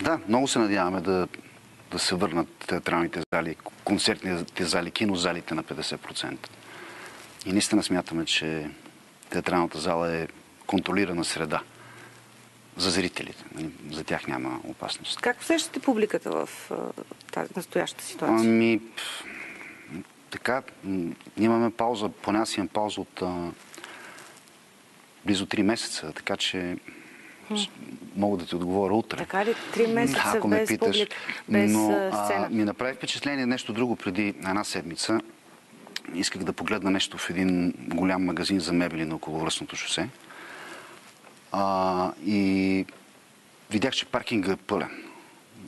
Speaker 6: да, много се надяваме да, да се върнат театралните зали, концертните зали, кинозалите на 50%. И наистина смятаме, че театралната зала е контролирана среда за зрителите. Нали, За тях няма опасност.
Speaker 3: Как усещате публиката в тази настояща ситуация?
Speaker 6: Ами, така, имаме пауза, поне аз имам пауза от а, близо 3 месеца, така че мога да ти отговоря утре.
Speaker 3: Така ли? Три месеца
Speaker 6: ако ме
Speaker 3: без
Speaker 6: питаш.
Speaker 3: публика, без
Speaker 6: Но,
Speaker 3: а, сцена.
Speaker 6: ми направи впечатление нещо друго преди една седмица. Исках да погледна нещо в един голям магазин за мебели на околовръстното шосе. А, и видях, че паркинга е пълен.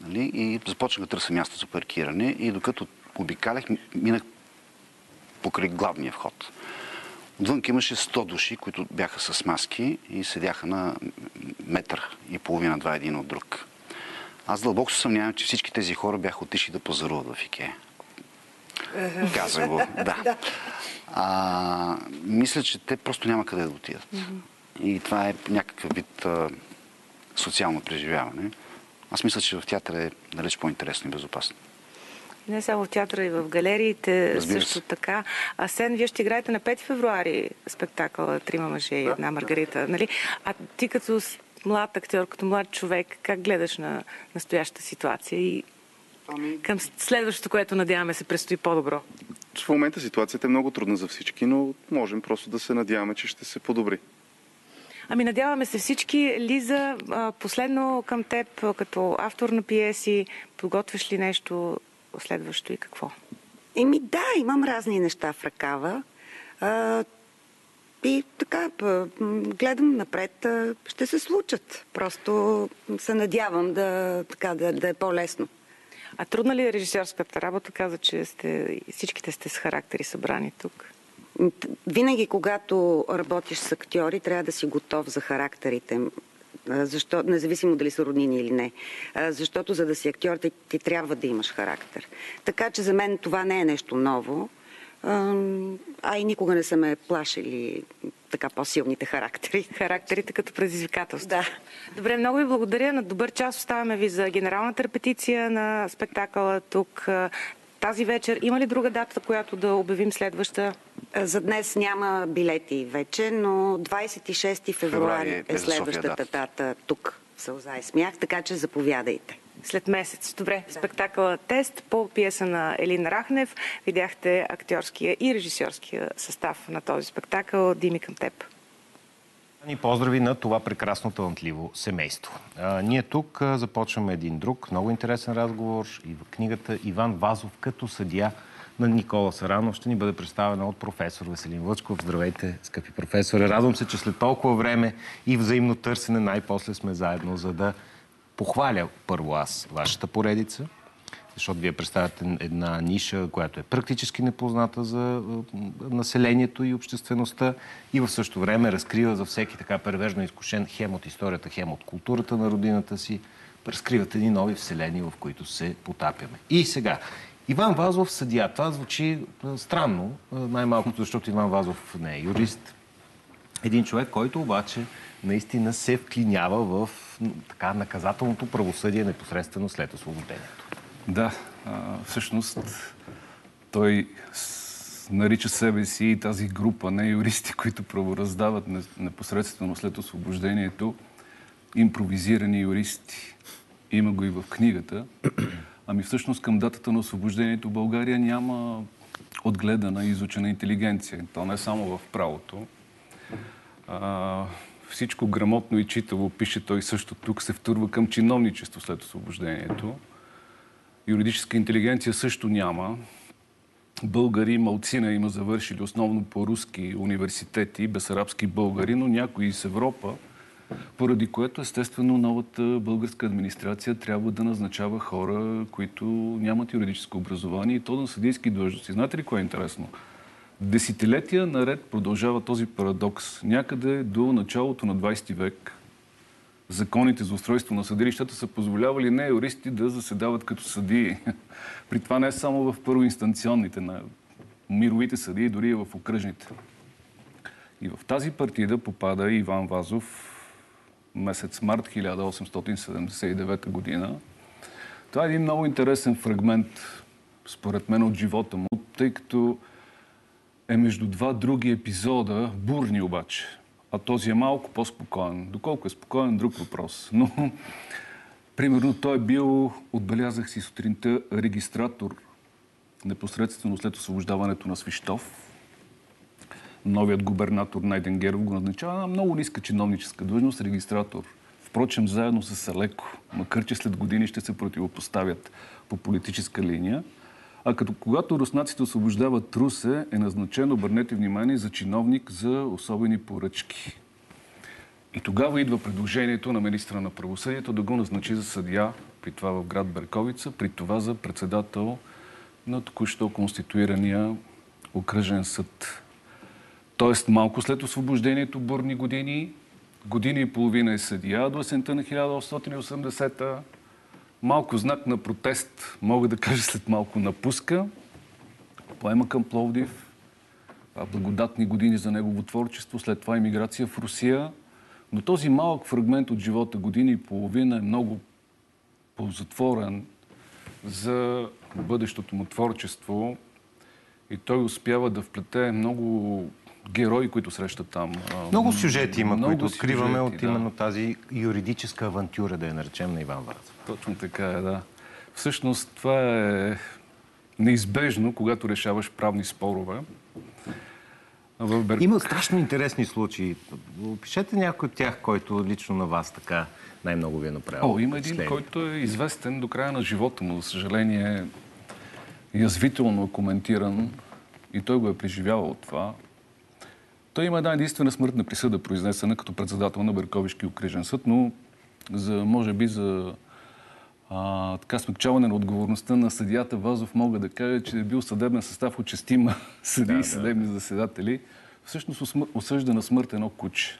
Speaker 6: Нали? И започнах да търся място за паркиране. И докато обикалях, минах покрай главния вход. Отвън имаше 100 души, които бяха с маски и седяха на метър и половина, два един от друг. Аз дълбоко се съмнявам, че всички тези хора бяха отишли да пазаруват в Икея. Казах го, да. А, мисля, че те просто няма къде да отидат. И това е някакъв вид а, социално преживяване. Аз мисля, че в театъра е далеч по-интересно и безопасно.
Speaker 3: Не само в театъра, и в галериите
Speaker 6: Разбира се.
Speaker 3: също така. А Сен, вие ще играете на 5 февруари спектакъла Трима мъже и една Маргарита. Нали? А ти като млад актьор, като млад човек, как гледаш на настоящата ситуация и към следващото, което надяваме се предстои по-добро?
Speaker 8: В момента ситуацията е много трудна за всички, но можем просто да се надяваме, че ще се подобри.
Speaker 3: Ами надяваме се всички. Лиза, последно към теб, като автор на пиеси, подготвяш ли нещо следващо и какво?
Speaker 7: Еми да, имам разни неща в ръкава. А, и така, гледам напред, ще се случат. Просто се надявам да, така, да, да е по-лесно.
Speaker 3: А трудна ли е режисьорската работа? Каза, че сте, всичките сте с характери събрани тук.
Speaker 7: Винаги, когато работиш с актьори, трябва да си готов за характерите. Защо, независимо дали са роднини или не. Защото за да си актьор, ти, ти трябва да имаш характер. Така че за мен това не е нещо ново. А и никога не са ме плашили така по-силните характери.
Speaker 3: Характерите като предизвикателство.
Speaker 7: Да.
Speaker 3: Добре, много ви благодаря. На добър час оставяме ви за генералната репетиция на спектакъла тук. Тази вечер има ли друга дата, която да обявим следваща?
Speaker 7: А, За днес няма билети вече, но 26
Speaker 6: Февруари е
Speaker 7: е следващата
Speaker 6: дата.
Speaker 7: тук в Сълза и смях, така че заповядайте.
Speaker 3: След месец. Добре, спектакъла Тест по пиеса на Елин Рахнев. Видяхте актьорския и режисьорския състав на този спектакъл. Дими към теб.
Speaker 1: Ни поздрави на това прекрасно талантливо семейство. А, ние тук а, започваме един друг, много интересен разговор. И в книгата Иван Вазов като съдия на Никола Саранов ще ни бъде представена от професор Веселин Лъчков. Здравейте, скъпи професоре. Радвам се, че след толкова време и взаимно търсене най-после сме заедно, за да похваля първо аз вашата поредица, защото вие представяте една ниша, която е практически непозната за е, населението и обществеността и в същото време разкрива за всеки така превежно изкушен хем от историята, хем от културата на родината си, разкриват едни нови вселени, в които се потапяме. И сега, Иван Вазов съдия. Това звучи е, странно, е, най-малкото, защото Иван Вазов не е юрист, един човек, който обаче наистина се вклинява в така наказателното правосъдие непосредствено след освобождението.
Speaker 9: Да, а, всъщност той нарича себе си и тази група на юристи, които правораздават не- непосредствено след освобождението, импровизирани юристи. има го и в книгата. Ами всъщност към датата на освобождението България няма отгледана и изучена интелигенция. То не само в правото. А, всичко грамотно и читаво, пише той също тук, се втурва към чиновничество след освобождението. Юридическа интелигенция също няма. Българи, малцина има завършили основно по руски университети, безарабски българи, но някои из Европа, поради което естествено новата българска администрация трябва да назначава хора, които нямат юридическо образование и то на съдийски длъжности. Знаете ли кое е интересно? Десетилетия наред продължава този парадокс. Някъде до началото на 20 век законите за устройство на съдилищата са позволявали не юристи да заседават като съдии. При това не само в първоинстанционните, на мировите съдии, дори и в окръжните. И в тази партида попада Иван Вазов месец март 1879 година. Това е един много интересен фрагмент, според мен, от живота му, тъй като е между два други епизода, бурни обаче. А този е малко по-спокоен. Доколко е спокоен, друг въпрос. Но, примерно, той е бил, отбелязах си сутринта, регистратор непосредствено след освобождаването на Свищов. Новият губернатор Найден Геров го назначава на много ниска чиновническа длъжност, регистратор. Впрочем, заедно с Алеко, макар че след години ще се противопоставят по политическа линия. А като когато руснаците освобождават Русе, е назначен, обърнете внимание, за чиновник за особени поръчки. И тогава идва предложението на министра на правосъдието да го назначи за съдия, при това в град Берковица, при това за председател на току-що конституирания окръжен съд. Тоест малко след освобождението, бурни години, година и половина е съдия до есента на 1880-та, малко знак на протест, мога да кажа след малко напуска, поема към Пловдив, благодатни години за негово творчество, след това иммиграция в Русия. Но този малък фрагмент от живота, година и половина, е много ползотворен за бъдещото му творчество. И той успява да вплете много герои, които срещат там.
Speaker 1: Много сюжети има,
Speaker 9: Много
Speaker 1: които откриваме
Speaker 9: сюжети,
Speaker 1: от
Speaker 9: да.
Speaker 1: именно тази юридическа авантюра, да я наречем на Иван Вазов.
Speaker 9: Точно така е, да. Всъщност това е неизбежно, когато решаваш правни спорове. Бер...
Speaker 1: Има страшно интересни случаи. Опишете някой от тях, който лично на вас така най-много ви е направил.
Speaker 9: О, има един, който е известен до края на живота му. За съжаление, язвително коментиран и той го е преживявал това. Той има една единствена смъртна присъда, произнесена като председател на Берковишки окръжен съд, но за, може би за а, така смягчаване на отговорността на съдията Вазов мога да кажа, че е бил съдебен състав от шестима съдии и съдебни заседатели. Всъщност осъжда на смърт едно куче.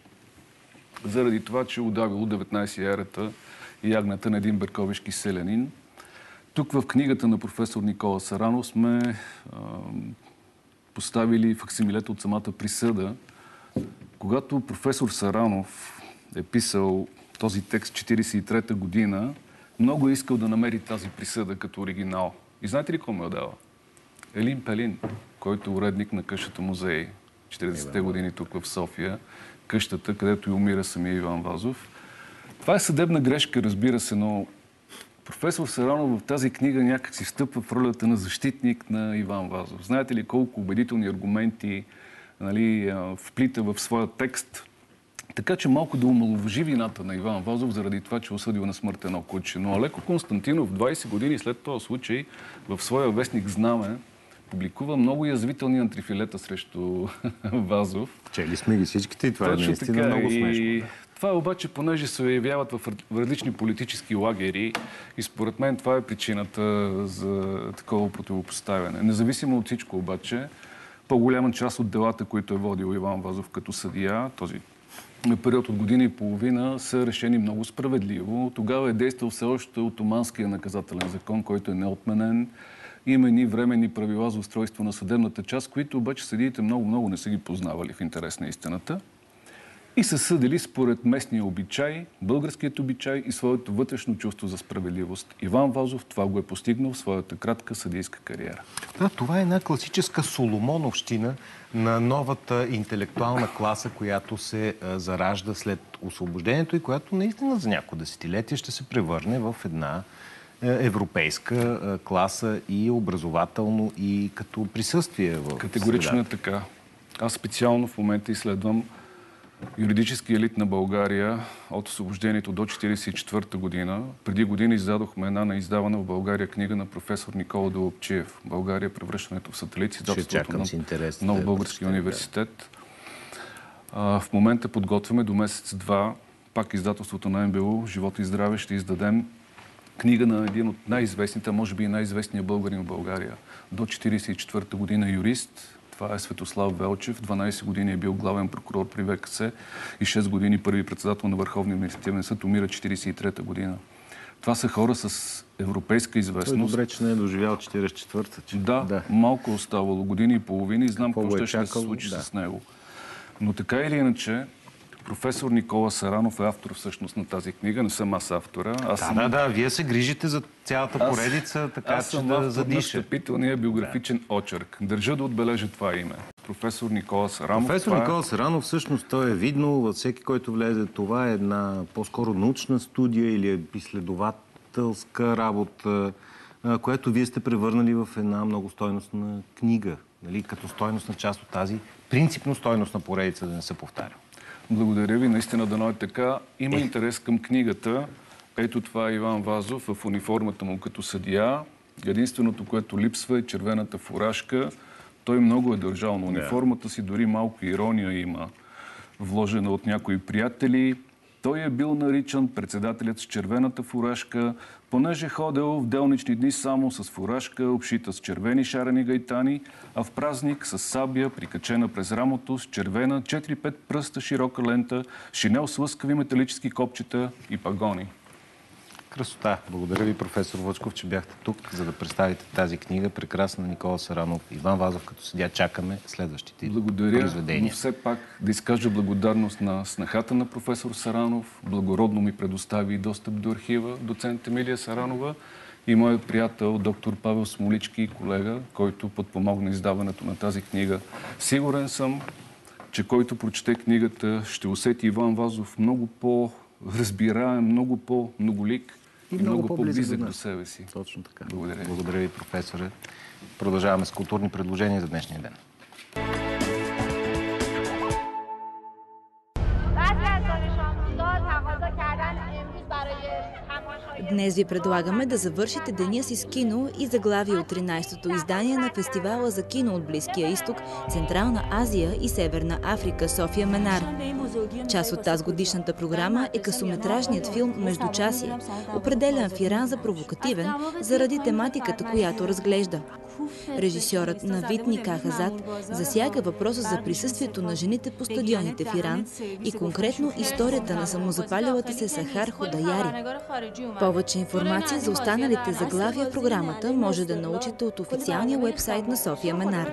Speaker 9: Заради това, че е удавило 19 ерата и ягната на един берковишки селянин. Тук в книгата на професор Никола Саранов сме а, поставили факсимилета от самата присъда. Когато професор Саранов е писал този текст 43-та година, много е искал да намери тази присъда като оригинал. И знаете ли кой му я дава? Елин Пелин, който е уредник на къщата музей. 40-те години тук в София. Къщата, където и умира самия Иван Вазов. Това е съдебна грешка, разбира се, но професор Саранов в тази книга някак си стъпва в ролята на защитник на Иван Вазов. Знаете ли колко убедителни аргументи нали, вплита в своя текст? Така че малко да омаловажи вината на Иван Вазов заради това, че е осъдил на смърт едно куче. Но Алеко Константинов 20 години след този случай в своя вестник Знаме публикува много язвителни антрифилета срещу Вазов.
Speaker 1: Чели сме ги всичките и това
Speaker 9: Точно
Speaker 1: е наистина
Speaker 9: така.
Speaker 1: много
Speaker 9: и...
Speaker 1: смешно. Да.
Speaker 9: Това обаче, понеже се явяват в, различни политически лагери и според мен това е причината за такова противопоставяне. Независимо от всичко обаче, по-голяма част от делата, които е водил Иван Вазов като съдия, този период от година и половина, са решени много справедливо. Тогава е действал все още отоманския наказателен закон, който е неотменен. Има едни временни правила за устройство на съдебната част, които обаче съдиите много-много не са ги познавали в интерес на истината. И са съдили според местния обичай, българският обичай и своето вътрешно чувство за справедливост. Иван Вазов това го е постигнал в своята кратка съдийска кариера.
Speaker 1: Да, това е една класическа Соломоновщина на новата интелектуална класа, която се а, заражда след освобождението и която наистина за няколко десетилетия ще се превърне в една е, европейска е, класа и образователно, и като присъствие в
Speaker 9: Категорично е така. Аз специално в момента изследвам юридически елит на България от освобождението до 1944 година. Преди година издадохме една на издавана в България книга на професор Никола Долопчиев. България превръщането в сателит. издателството на
Speaker 1: да
Speaker 9: Нов български университет. А, в момента подготвяме до месец-два пак издателството на МБУ Живота и здраве ще издадем книга на един от най-известните, може би и най-известния българин в България. До 1944 година юрист. Това е Светослав Велчев. 12 години е бил главен прокурор при ВКС и 6 години първи председател на Върховния административен съд. Умира 1943 година. Това са хора с европейска
Speaker 1: Той
Speaker 9: известност.
Speaker 1: добре, че не е доживял 44-та. Че...
Speaker 9: Да, да, малко е оставало, години и половина и знам
Speaker 1: Какво е
Speaker 9: ще, ще се случи
Speaker 1: да.
Speaker 9: с него. Но така или иначе, професор Никола Саранов е автор всъщност на тази книга. Не съм аз автора. Аз
Speaker 1: Да,
Speaker 9: съм,
Speaker 1: да, да, вие се грижите за цялата
Speaker 9: Аз-
Speaker 1: поредица, така
Speaker 9: аз
Speaker 1: че
Speaker 9: съм
Speaker 1: да задиша.
Speaker 9: встъпителния биографичен очерк. Държа да отбележа това име. Професор Никола Саранов.
Speaker 1: Професор
Speaker 9: е-
Speaker 1: Никола Саранов, всъщност той е видно във всеки, който влезе. Това е една по-скоро научна студия или е изследователска работа, която вие сте превърнали в една много стойностна книга. Нали? Като стойностна част от тази принципно стойностна поредица, да не се повтарям.
Speaker 9: Благодаря ви. Наистина дано е така. Има интерес към книгата. Ето това е Иван Вазов в униформата му като съдия. Единственото, което липсва е червената фуражка. Той много е държал на униформата си, дори малко ирония има вложена от някои приятели. Той е бил наричан председателят с червената фуражка, понеже ходил в делнични дни само с фуражка, обшита с червени шарени гайтани, а в празник с сабия, прикачена през рамото, с червена 4-5 пръста широка лента, шинел с лъскави металически копчета и пагони.
Speaker 1: Красота. Благодаря ви, професор Вълчков, че бяхте тук, за да представите тази книга. Прекрасна Никола Саранов, Иван Вазов, като седя, чакаме следващите
Speaker 9: Благодаря, но
Speaker 1: произведения.
Speaker 9: все пак да изкажа благодарност на снахата на професор Саранов. Благородно ми предостави достъп до архива доцент Емилия Саранова и моят приятел доктор Павел Смолички, колега, който подпомогна издаването на тази книга. Сигурен съм, че който прочете книгата, ще усети Иван Вазов много по-разбираем, много по-многолик и, много, по-близък до, себе си.
Speaker 1: Точно така.
Speaker 9: Благодаря.
Speaker 1: Благодаря ви, професоре. Продължаваме с културни предложения за днешния ден.
Speaker 10: Днес ви предлагаме да завършите деня си с кино и заглавие от 13-то издание на фестивала за кино от Близкия изток, Централна Азия и Северна Африка София Менар. Част от тази годишната програма е късометражният филм Междучасие, определен в Иран за провокативен заради тематиката, която разглежда. Режисьорът на Витни Кахазат засяга въпроса за присъствието на жените по стадионите в Иран и конкретно историята на самозапалилата се Сахар Ходаяри. Повече информация за останалите заглавия в програмата може да научите от официалния вебсайт на София Менар.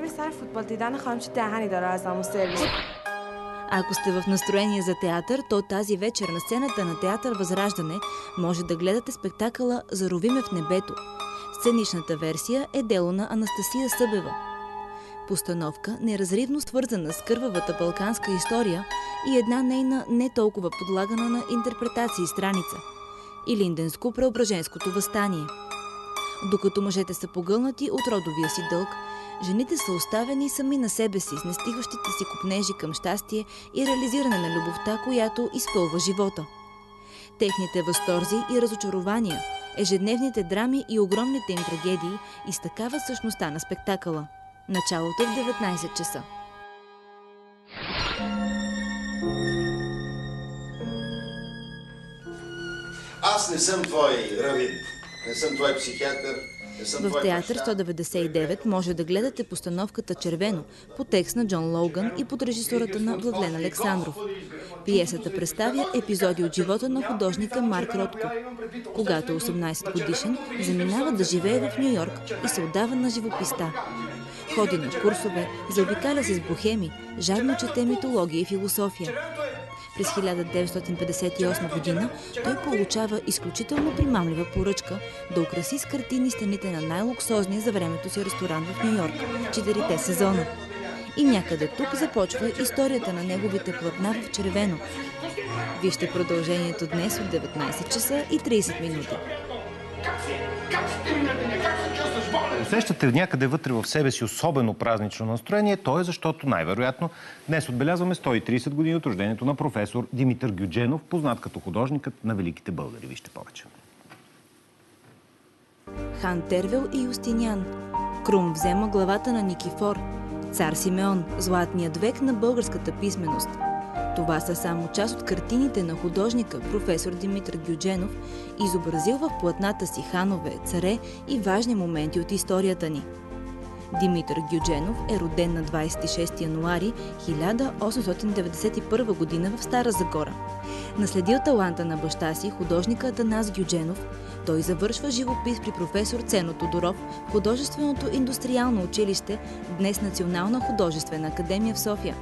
Speaker 10: Ако сте в настроение за театър, то тази вечер на сцената на театър Възраждане може да гледате спектакъла «Заровиме в небето», Сценичната версия е дело на Анастасия Събева. Постановка, неразривно свързана с кървавата балканска история и една нейна не толкова подлагана на интерпретации страница. Илинденско-преображенското възстание. Докато мъжете са погълнати от родовия си дълг, жените са оставени сами на себе си с нестигащите си купнежи към щастие и реализиране на любовта, която изпълва живота. Техните възторзи и разочарования, ежедневните драми и огромните им трагедии изтъкава същността на спектакъла. Началото в 19 часа.
Speaker 11: Аз не съм твой равин, не съм твой психиатър,
Speaker 10: В театър
Speaker 11: баща.
Speaker 10: 199 може да гледате постановката Червено по текст на Джон Лоуган и под режисурата на Владлен Александров. Пиесата представя епизоди от живота на художника Марк Ротко. Когато е 18 годишен, заминава да живее в Нью Йорк и се отдава на живописта. Ходи на курсове, заобикаля се с бохеми, жадно чете митология и философия. През 1958 година той получава изключително примамлива поръчка да украси с картини стените на най-луксозния за времето си ресторант в Нью Йорк – четирите сезона. И някъде тук започва историята на неговите платна в червено. Вижте продължението днес от 19 часа и 30 минути.
Speaker 1: Усещате някъде вътре в себе си особено празнично настроение, то е защото най-вероятно днес отбелязваме 130 години от рождението на професор Димитър Гюдженов, познат като художникът на великите българи. Вижте повече.
Speaker 10: Хан Тервел и Юстинян. Крум взема главата на Никифор. Цар Симеон – златният век на българската писменост. Това са само част от картините на художника професор Димитър Гюдженов, изобразил в платната си ханове, царе и важни моменти от историята ни. Димитър Гюдженов е роден на 26 януари 1891 година в Стара Загора. Наследил таланта на баща си, художника Атанас Гюдженов, той завършва живопис при професор Цено Тодоров в Художественото индустриално училище, днес Национална художествена академия в София.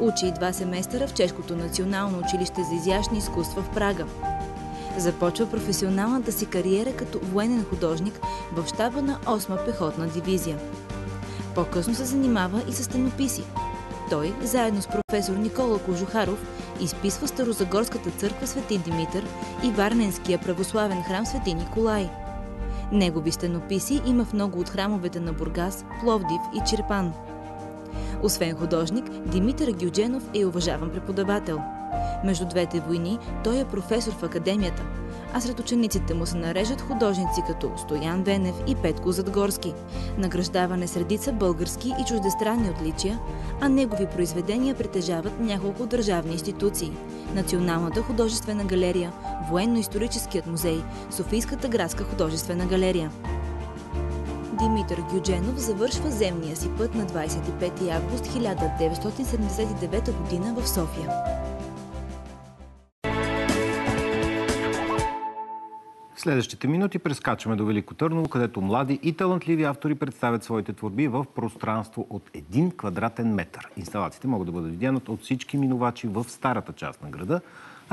Speaker 10: Учи два семестъра в Чешкото национално училище за изящни изкуства в Прага. Започва професионалната си кариера като военен художник в щаба на 8 пехотна дивизия. По-късно се занимава и с стенописи. Той, заедно с професор Никола Кожухаров, изписва Старозагорската църква Свети Димитър и Варненския православен храм Свети Николай. Негови стенописи има в много от храмовете на Бургас, Пловдив и Черпан. Освен художник, Димитър Гюдженов е уважаван преподавател. Между двете войни той е професор в академията, а сред учениците му се нарежат художници като Стоян Венев и Петко Задгорски. Награждаван е средица български и чуждестранни отличия, а негови произведения притежават няколко държавни институции – Националната художествена галерия, Военно-историческият музей, Софийската градска художествена галерия. Димитър Гюдженов завършва земния си път на 25 август 1979 г. в София.
Speaker 1: В следващите минути прескачаме до Велико Търново, където млади и талантливи автори представят своите творби в пространство от един квадратен метър. Инсталациите могат да бъдат видяни от всички минувачи в старата част на града,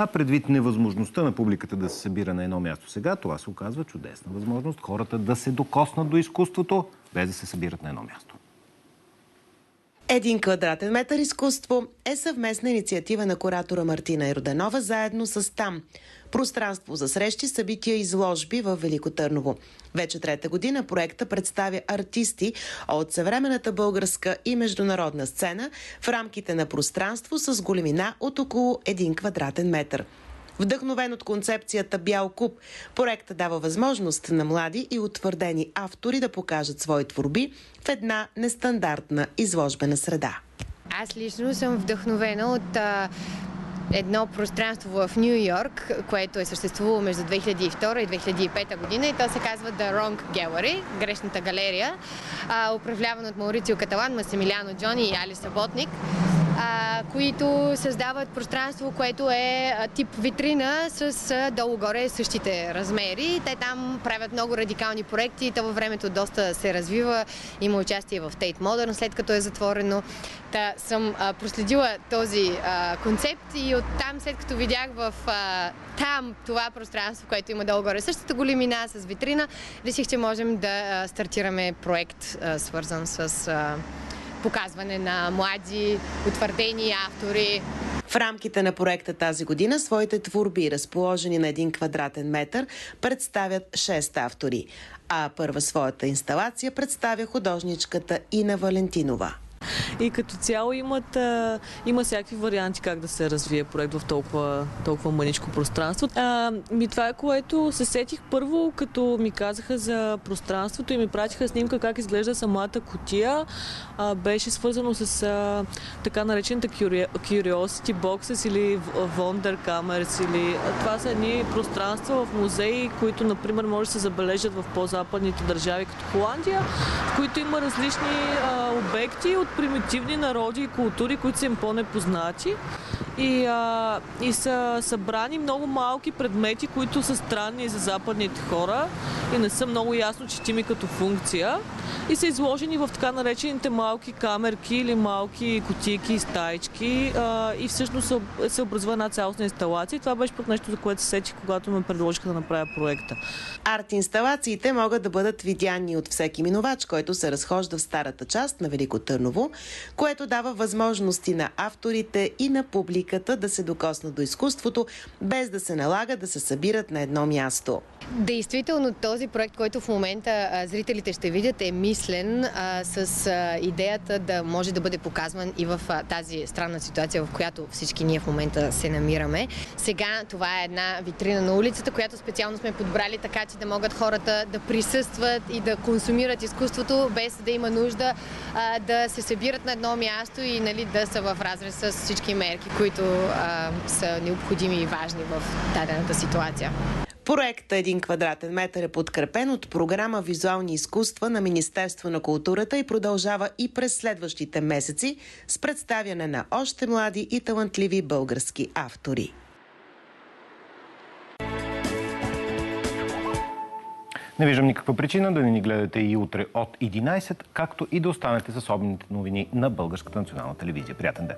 Speaker 1: а предвид невъзможността на публиката да се събира на едно място сега, това се оказва чудесна възможност хората да се докоснат до изкуството, без да се събират на едно място.
Speaker 12: Един квадратен метър изкуство е съвместна инициатива на куратора Мартина Ерданова заедно с ТАМ. Пространство за срещи, събития и изложби в Велико Търново. Вече трета година проекта представя артисти от съвременната българска и международна сцена в рамките на пространство с големина от около 1 квадратен метър. Вдъхновен от концепцията Бял куб, проектът дава възможност на млади и утвърдени автори да покажат свои творби в една нестандартна изложбена среда.
Speaker 13: Аз лично съм вдъхновена от едно пространство в Нью Йорк, което е съществувало между 2002 и 2005 година и то се казва The Wrong Gallery, грешната галерия, а, от Маурицио Каталан, Масимилиано Джони и Али Саботник а, които създават пространство, което е тип витрина с долу-горе същите размери. Те там правят много радикални проекти. То във времето доста се развива. Има участие в Tate Modern, след като е затворено. Та съм а, проследила този а, концепт и оттам, след като видях в а, там това пространство, което има долу-горе същата големина с витрина, реших, че можем да а, стартираме проект, а, свързан с а, показване на млади, утвърдени автори.
Speaker 12: В рамките на проекта тази година своите творби, разположени на един квадратен метър, представят 6 автори, а първа своята инсталация представя художничката Ина Валентинова.
Speaker 14: И като цяло имат, а, има всякакви варианти как да се развие проект в толкова, толкова мъничко пространство. А, ми това е което се сетих първо, като ми казаха за пространството и ми пратиха снимка как изглежда самата котия. А, беше свързано с а, така наречените curiosity boxes или wonder cameras. Или, това са едни пространства в музеи, които, например, може да се забележат в по-западните държави, като Холандия, в които има различни а, обекти от примитивни народи и култури, които са им по-непознати. И, а, и са събрани много малки предмети, които са странни за западните хора и не са много ясно четими като функция. И са изложени в така наречените малки камерки или малки кутийки, стаички. А, и всъщност се образува една цялостна инсталация. И това беше пък нещо, за което се сетих, когато ме предложиха да направя проекта.
Speaker 12: Арт-инсталациите могат да бъдат видяни от всеки минувач, който се разхожда в старата част на Велико Търново, което дава възможности на авторите и на публиката да се докоснат до изкуството, без да се налага да се събират на едно място.
Speaker 13: Действително този проект, който в момента зрителите ще видят е мислен а, с идеята да може да бъде показван и в а, тази странна ситуация, в която всички ние в момента се намираме. Сега това е една витрина на улицата, която специално сме подбрали така, че да могат хората да присъстват и да консумират изкуството, без да има нужда а, да се събират на едно място и нали, да са в разрез с всички мерки, които а, са необходими и важни в дадената ситуация.
Speaker 12: Проектът Един квадратен метър е подкрепен от програма Визуални изкуства на Министерство на културата и продължава и през следващите месеци с представяне на още млади и талантливи български автори.
Speaker 1: Не виждам никаква причина да не ни гледате и утре от 11, както и да останете с особените новини на Българската национална телевизия. Приятен ден!